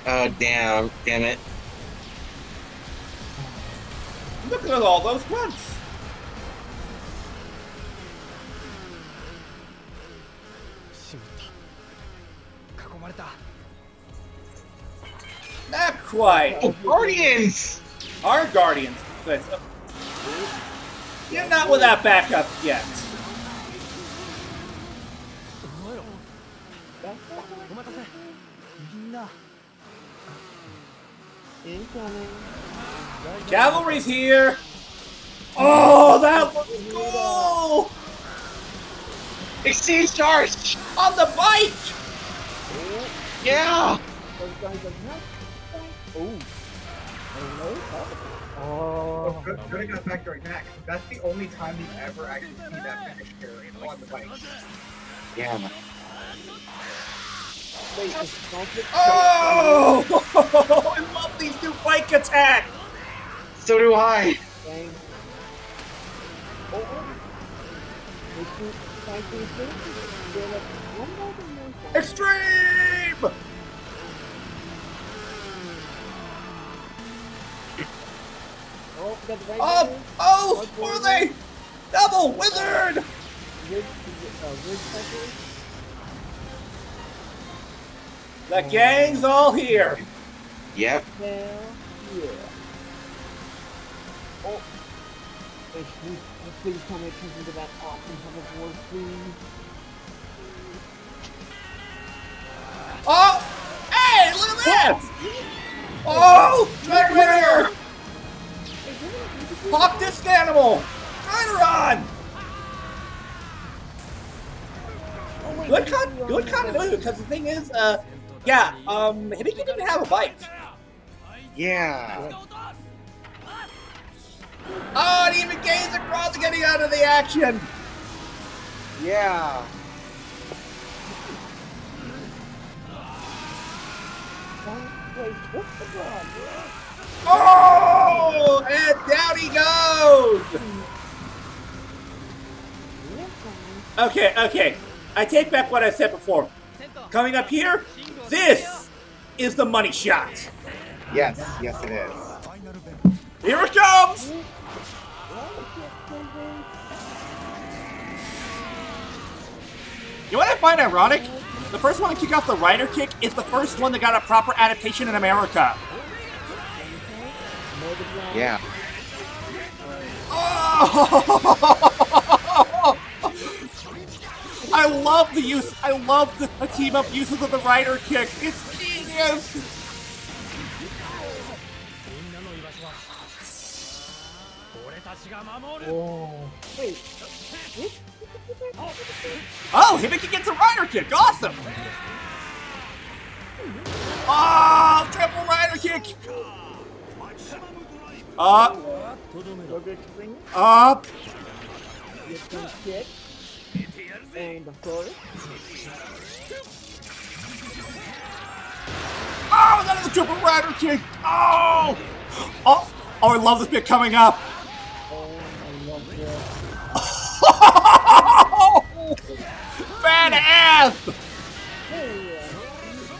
Oh, damn. Damn it. Look at all those grunts. Not quite. Oh, Guardians! Our Guardians. Uh, You're not without backup yet. Incoming. Cavalry's here. Oh, that looks cool! Exceed charge! Oh. Oh. On the bike! Yeah! Those guys are not. Oh. Oh, Oh. good, good I got back during that. 'cause That's the only time you ever actually see that finish carry on the bike. Yeah. Wait, Oh! I love these new bike attacks! So do I. Dang. They keep. They're like, one more than. Extreme! Oh, oh got the right Oh! Oh! Are they? Double wizard! The gang's all here. Yep. Hell yeah. Oh. Hey, please, please tell me attention to that awesome hoverboard, please. Oh! Hey, look at that! Oh! Track winner! Hawk this animal! Rider on! Oh, Good, this con- is good continuity, because the thing is, uh, yeah, um, Hibiki didn't have a bike. Yeah. Oh, and even Gaines and Cross are getting out of the action! Yeah. one. Wait, what's the problem? Oh! And down he goes! Okay, okay. I take back what I said before. Coming up here, this is the money shot. Yes, yes it is. Here it comes! You know what I find ironic? The first one to kick off the rider kick is the first one that got a proper adaptation in America. Yeah. Oh! I love the use. I love the, the team up uses of the rider kick. It's genius. Oh. Wait. Oh, Hibiki gets a rider kick. Awesome. Oh, triple rider kick. Up, up. Get some kick. And the forward. Oh, that is a triple rider kick. Oh, oh, oh! I love this bit coming up. Badass!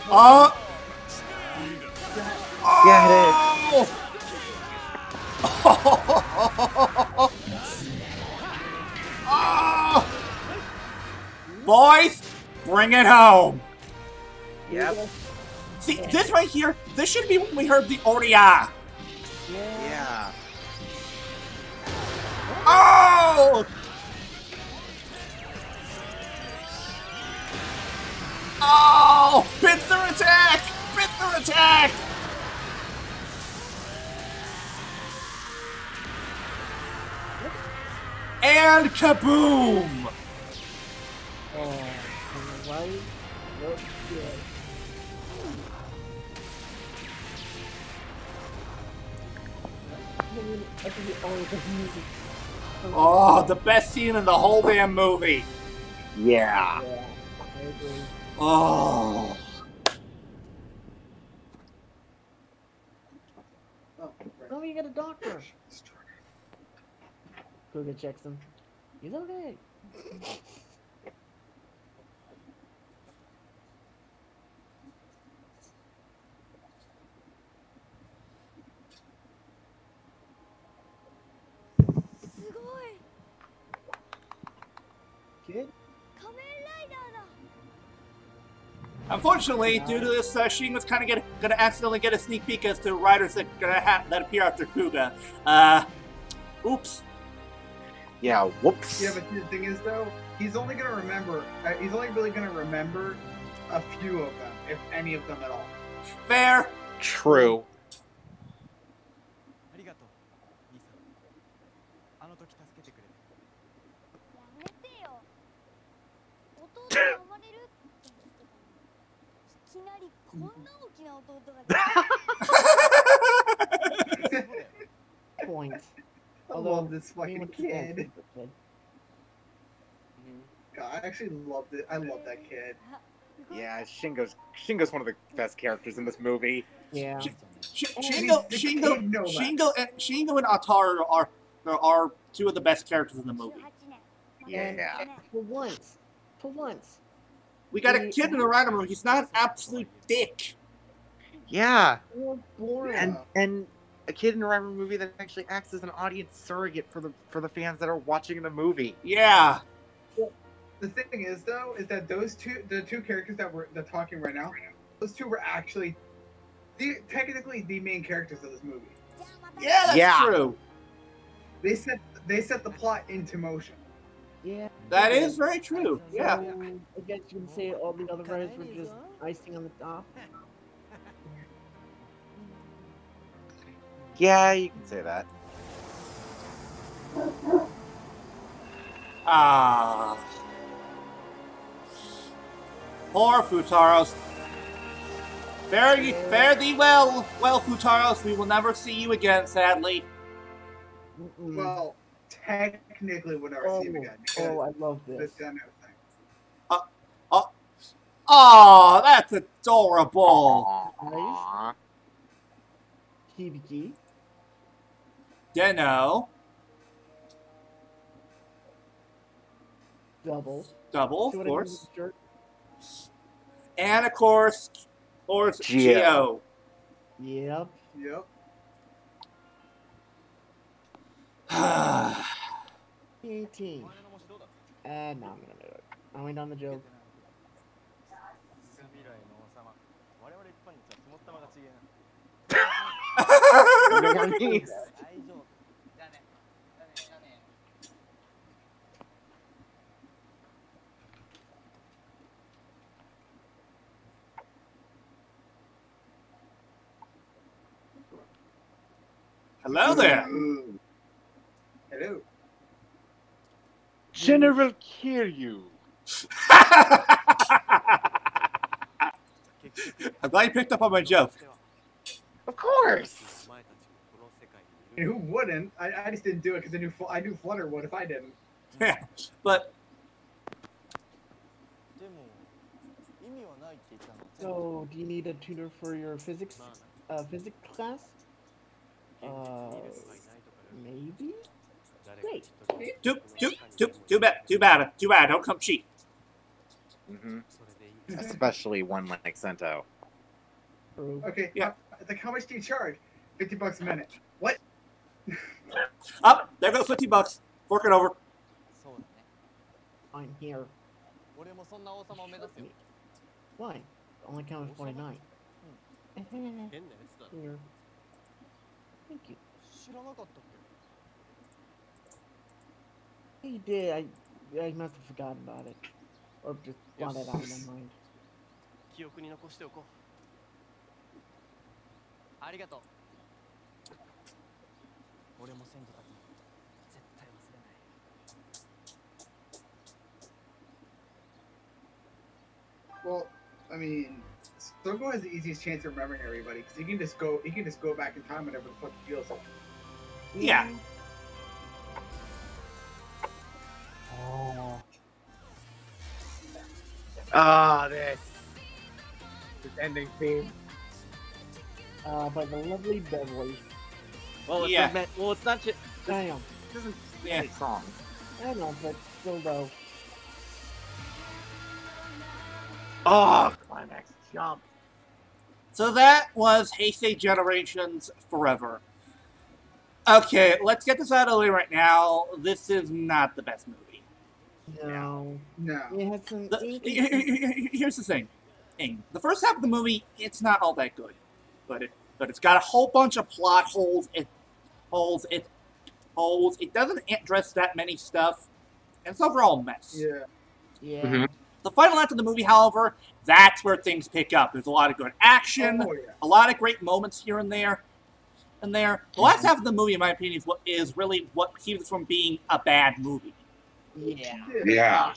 Oh! Get Oh! Oh! Boys, bring it home. Yep. See, this right here, this should be when we heard the Oria. Yeah. Oh! Oh! Pincer attack! Pincer attack! And kaboom! Oh, right? Music. Oh, the best scene in the whole damn movie. Yeah. Yeah, agree. Oh. Oh, you got a doctor. Kuuga checks him. He's okay. Kid? Unfortunately, due to this, uh, Sheen was kind of gonna accidentally get a sneak peek as to riders that gonna ha- that appear after Kuuga. Uh, oops. Yeah, whoops. Yeah, but the thing is, though, he's only gonna remember. Uh, he's only really gonna remember a few of them, if any of them at all. Fair. True. Point. I love this fucking what's the point kid. of the kid? Mm-hmm. God, I actually loved it. I love that kid. Yeah, Shingo's Shingo's one of the best characters in this movie. Yeah. Sh- Shingo, Shingo, kid. Shingo, and Shingo and Ataru are, are are two of the best characters in the movie. And Yeah. for once, for once, We got a kid in the rider room. He's not an absolute dick. Yeah. more boring. And and a kid in a rival movie that actually acts as an audience surrogate for the for the fans that are watching the movie. Yeah. The thing is, though, is that those two, the two characters that we're that talking right now, those two were actually, the, technically, the main characters of this movie. Yeah, that's Yeah. true. They set they set the plot into motion. Yeah. That is very true. Yeah. I guess you can say all the other writers were just icing on the top. Yeah, you can say that. Ah. Poor Futaros. Fare, ye, fare thee well, well, Futaros. We will never see you again, sadly. Well, technically, we'll never oh, see him again. oh, I love this this. and everything. Oh, that's adorable. Nice. Hibiki. Den-O, Double. double, of what I did with course. And of course, of course, Zio. Zio. Yep. Yep. 18. Uh, no, I'm gonna do it. I went on the joke. Hello there. Hello. General Kiryu. you. I'm glad you picked up on my joke. Of course. Who wouldn't? I, I just didn't do it because I knew I knew Flutter would if I didn't. Yeah, but. So, do you need a tutor for your physics uh, physics class? Uh, maybe. Wait. Too, too, too, too bad, too bad, too bad. Don't come cheap. Mm-hmm. Especially one like Sento. Okay. Yeah. Like, how much do you charge? Fifty bucks a minute. What? Up there goes fifty bucks. Fork it over. I'm here. Why? Only counted forty-nine. Thank you He did. I, I must have forgotten about it. Or just blotted it out of my mind. け記憶に残しておこうありがとう俺も先祖たちに絶対忘れない Well, I mean, Soko has the easiest chance of remembering everybody because he can just go. He can just go back in time whenever the fuck he feels like. Yeah. Oh. Ah, this. This ending theme. Uh, by the lovely Beverly. Well, it's Yeah. not meant, well, it's not just. Damn. This isn't Yeah. any song. I know, but still though. Oh, climax jump. So that was Heisei Generations Forever. Okay, let's get this out of the way right now. This is not the best movie. No. No. Some. The- here's the thing. thing. The first half of the movie, it's not all that good, but it but it's got a whole bunch of plot holes. It holes. It holes. It doesn't address that many stuff, and it's overall a mess. Yeah. Yeah. Mm-hmm. The final act of the movie, however, that's where things pick up. There's a lot of good action, Oh, yeah. a lot of great moments here and there. And there, the last mm-hmm. half of the movie, in my opinion, is what is really what keeps it from being a bad movie. Yeah. Yeah.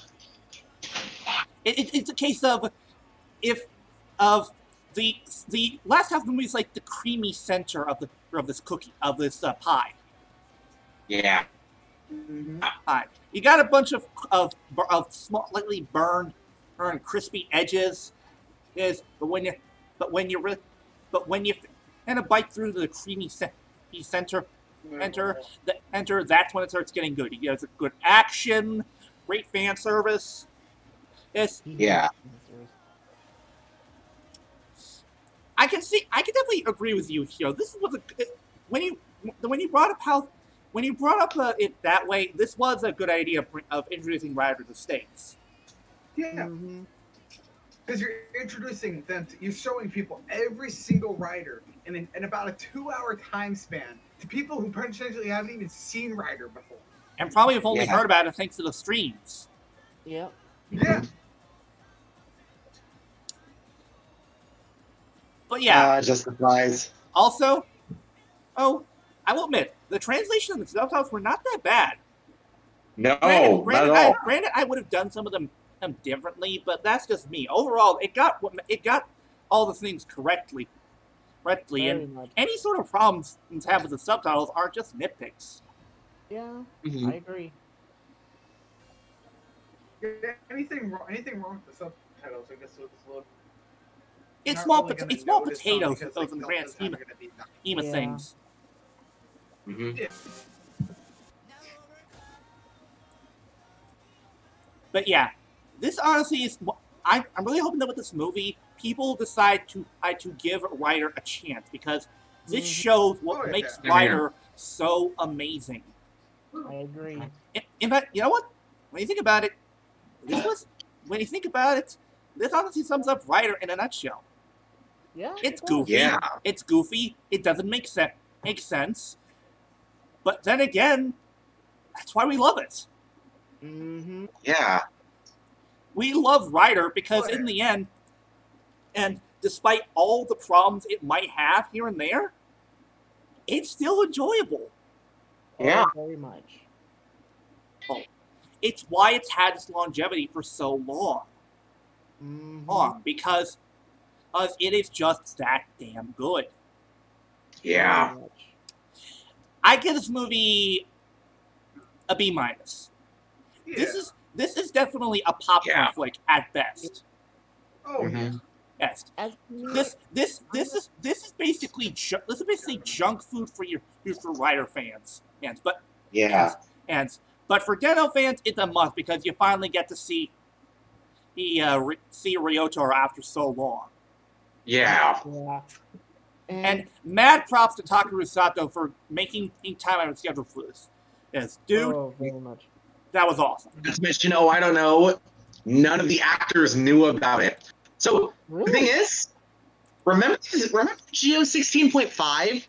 It, it, it's a case of if of the the last half of the movie is like the creamy center of the of this cookie of this uh, pie. Yeah. Pie. You got a bunch of of of small, lightly burned, burned crispy edges. Is but when you but when you but when you kind a bite through the creamy center enter the enter that's when it starts getting good. He has a good action, great fan service. It's Yeah. I can see. I can definitely agree with you here. This was a good- when you when you brought up how when you brought up uh, it that way. This was a good idea of, of introducing riders to states. Yeah. Mm-hmm. Because you're introducing them, to, you're showing people every single rider in, an, in about a two-hour time span to people who potentially haven't even seen Rider before. and probably have only Yeah. heard about it thanks to the streams. Yep. Yeah. But yeah, Uh, just supplies. also, oh, I will admit the translation of the subtitles were not that bad. No, granted, not granted, at I, all. granted, I would have done some of them, them differently, but that's just me. Overall, it got it got all the things correctly, correctly, Very and much. any sort of problems things have with the subtitles are just nitpicks. Yeah. Mhm. I agree. Yeah, Anything wrong? Anything wrong with the subtitles? I guess it's a little. It's small, really pot- it's small potatoes because, with those like, in the grand scheme, ever gonna be that- scheme of Yeah. things. Mhm. Yeah. But yeah, this honestly is. I, I'm really hoping that with this movie, people decide to uh, to give Rider a chance because this Mhm. shows what Oh, yeah. makes. Rider so amazing. I agree. In, in fact, you know what? When you think about it, this was when you think about it, this honestly sums up Rider in a nutshell. Yeah. It's it goofy. Yeah. It's goofy. It doesn't make sense. Make sense. But then again, that's why we love it. Mm-hmm. Yeah. We love Rider because Oh, yeah. in the end, and despite all the problems it might have here and there, it's still enjoyable. Yeah. Oh, very much. Oh, It's why it's had its longevity for so long. Mm-hmm. Long because because it is just that damn good. Yeah. I give this movie a B minus. Yeah. This is this is definitely a popcorn Yeah. flick at best. Oh Mm-hmm. Yes. This this this is this is basically ju- this is basically junk food for your for Rider fans. Fans, but Yeah. and but for Den-O fans, it's a must because you finally get to see the uh, Ry- see Ryoto after so long. Yeah. Yeah. And mad props to Takeru Sato for making time out of schedule for this. Yes, dude, Oh, very much. that was awesome. Not to mention, oh, I don't know. None of the actors knew about it. So the thing is, remember remember Zio sixteen point five,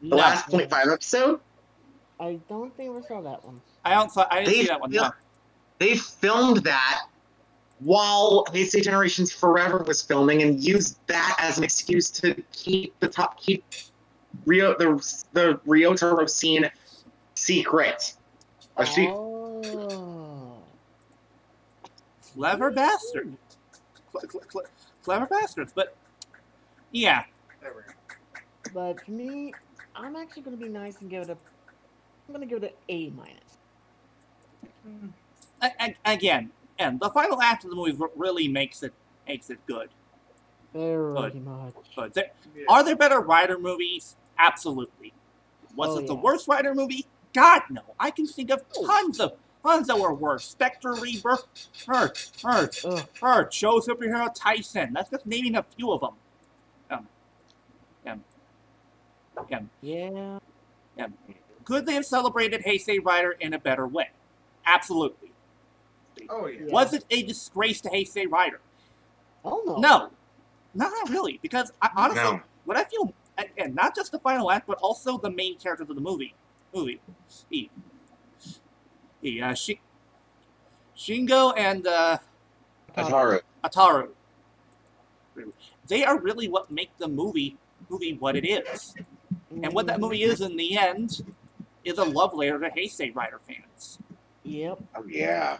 the No. last point five episode. I don't think we saw that one. I don't. I didn't They see that one. fil- No. They filmed that while Heisei Generations Forever was filming, and used that as an excuse to keep the top keep Rio the the Ryotaro scene secret. A se- Oh. Clever bastard. Cle- cle- cle- clever bastards. But yeah, There we go. But for me, I'm actually gonna be nice and give it a. I'm gonna give it an A minus. a- a- again, and the final act of the movie really makes it makes it good. Very Good. much. Good. There, Are there better Rider movies? Absolutely. Was Oh, it the yeah. worst Rider movie? God no. I can think of oh. tons of tons that were worse. Spectre Rebirth, Hurt, Hurt, Hurt, Show Superhero Taisen. That's just naming a few of them. Um, um, um, Yeah. um, could they have celebrated Heisei Rider in a better way? Absolutely. Oh yeah. Was it a disgrace to Heisei Rider? Oh no. No, no, not really. Because I, honestly, No. what I feel, and- and not just the final act, but also the main characters of the movie, movie, the, the uh, Shi- Shingo and uh, Ataru. Ataru. They are really what make the movie movie what it is, and what that movie is in the end is a love letter to Heisei Rider fans. Yep. Oh yeah.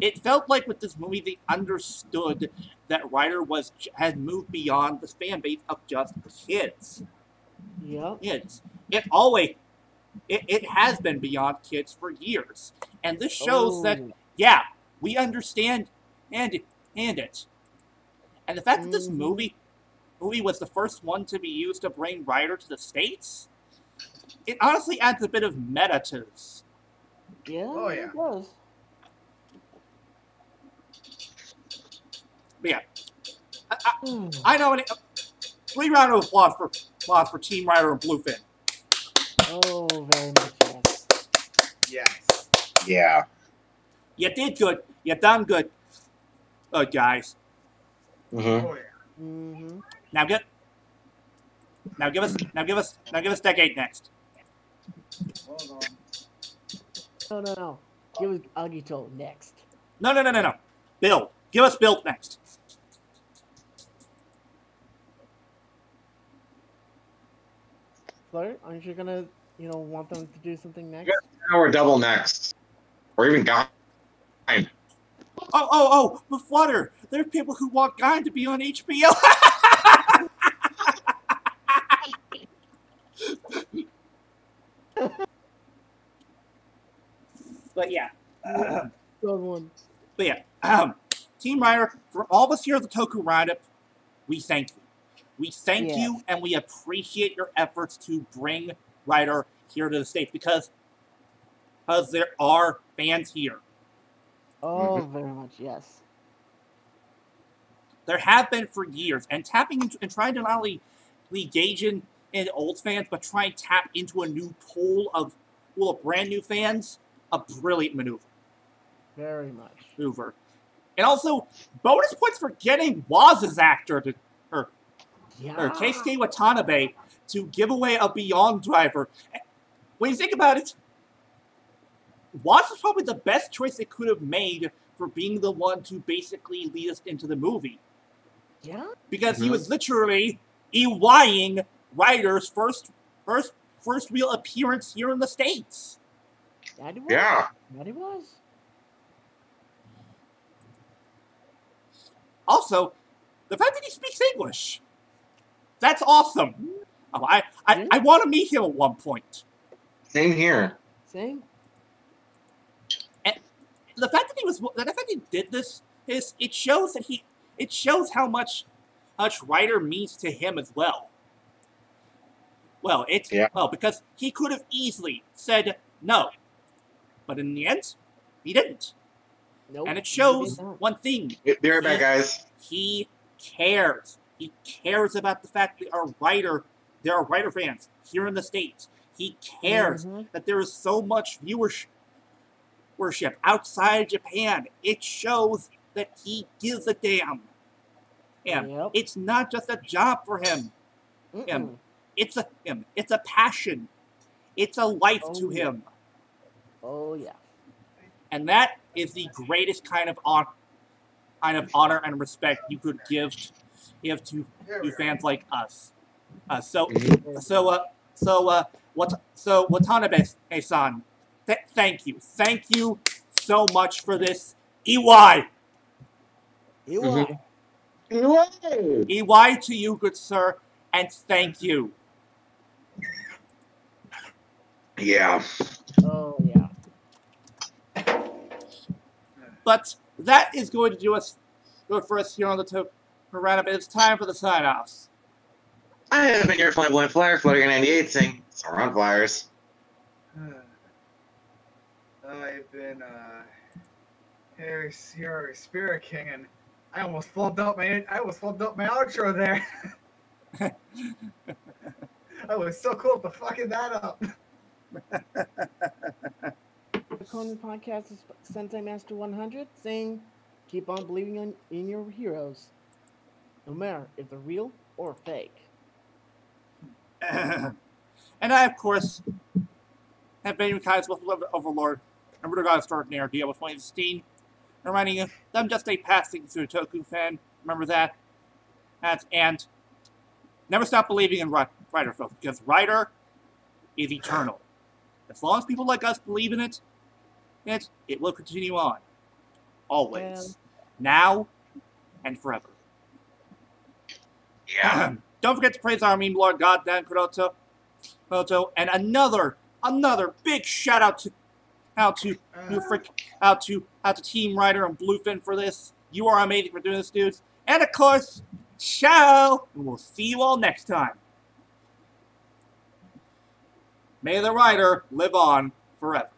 It felt like with this movie they understood that Rider was had moved beyond the fan base of just kids. Yep. Kids. It always it, it has been beyond kids for years. And this shows that Oh. yeah, we understand and and it. And the fact that this Mhm. movie movie was the first one to be used to bring Rider to the States, it honestly adds a bit of meta to this. Yeah. Oh, yeah. It does. But yeah. I, I, I know it. Three round of applause for applause for Team Rider and Bluefin. Oh, very much yes. Yes. Yeah. You did good. You done good. Uh, guys. Mm-hmm. Oh yeah. Mm-hmm. Now get. Now give us. Now give us. Now give us decade next. No, no, no. Give us Agito next. No, no, no, no, no. Build. Give us build next. Flirt, aren't you gonna, you know, want them to do something next? Now we're double next, or even got. Oh, oh, oh! But Flutter, there are people who want Guy to be on HBO. but yeah. Good one. But yeah, um, Team Rider, for all of us here at the Toku Roundup, we thank you. We thank Yeah. you and we appreciate your efforts to bring Rider here to the States because, because there are fans here. Oh, mm-hmm. very much yes. There have been for years, and tapping into, and trying to not only engage in, in old fans, but try and tap into a new pool of pool of brand new fans, a brilliant maneuver. Very much. maneuver. And also, bonus points for getting Woz's actor to, or, Yeah. or Keisuke Watanabe to give away a Beyond driver. When you think about it, Woz is probably the best choice they could have made for being the one to basically lead us into the movie. Yeah. Because he Mhm. was literally EYing Rider's first first first real appearance here in the States. That he was. Yeah. That he was. Also, the fact that he speaks English. That's awesome. Oh, I, I, I want to meet him at one point. Same here. Same. And the fact that he was the fact that he did this is it shows that he it shows how much much Rider means to him as well. Well, it's Yeah. well because he could have easily said no, but in the end, he didn't. Nope, and it shows one thing. Be right back, guys. He cares. He cares about the fact that our writer, there are writer fans here in the States. He cares Mhm. that there is so much viewership worship outside Japan. It shows that he gives a damn. Him. Yep. It's not just a job for him. Him. It's a him. It's a passion. It's a life Oh, to yeah. him. Oh yeah. And that is the greatest kind of on, kind of honor and respect you could give give to, to fans like us. Uh, so so uh, so uh, what so Watanabe-san, th- thank you, thank you so much for this, EY. EY. Mm-hmm. EY EY to you, good sir, and thank you. Yeah. Oh yeah. But that is going to do us good for us here on the Toku Roundup. But it's time for the sign offs. I have been your flamboyant flyer, Floating 98, saying, so we're on flyers. I've been uh Harry Sierra Spirit King and I almost flubbed up my I almost flubbed up my outro there. I was so cool for fucking that up. The Conan podcast is Sentai Master 100 saying, keep on believing in, in your heroes, no matter if they're real or fake. and I, of course, have been your kind's most beloved overlord, and Rider God Extraordinaire, Diablo 2016, reminding you I'm just a passing Sutoku fan. Remember that? That's, and never stop believing in Ri- Rider folks, because Rider is eternal. As long as people like us believe in it, it, it will continue on. Always. Now and forever. Yeah. Don't forget to praise our meme lord, goddamn Kuroto. Kuroto, and another, another big shout out to out to you uh. frick out to how to Team Rider and Bluefin for this. You are amazing for doing this, dudes. And of course, ciao! And we'll see you all next time. May the Rider live on forever.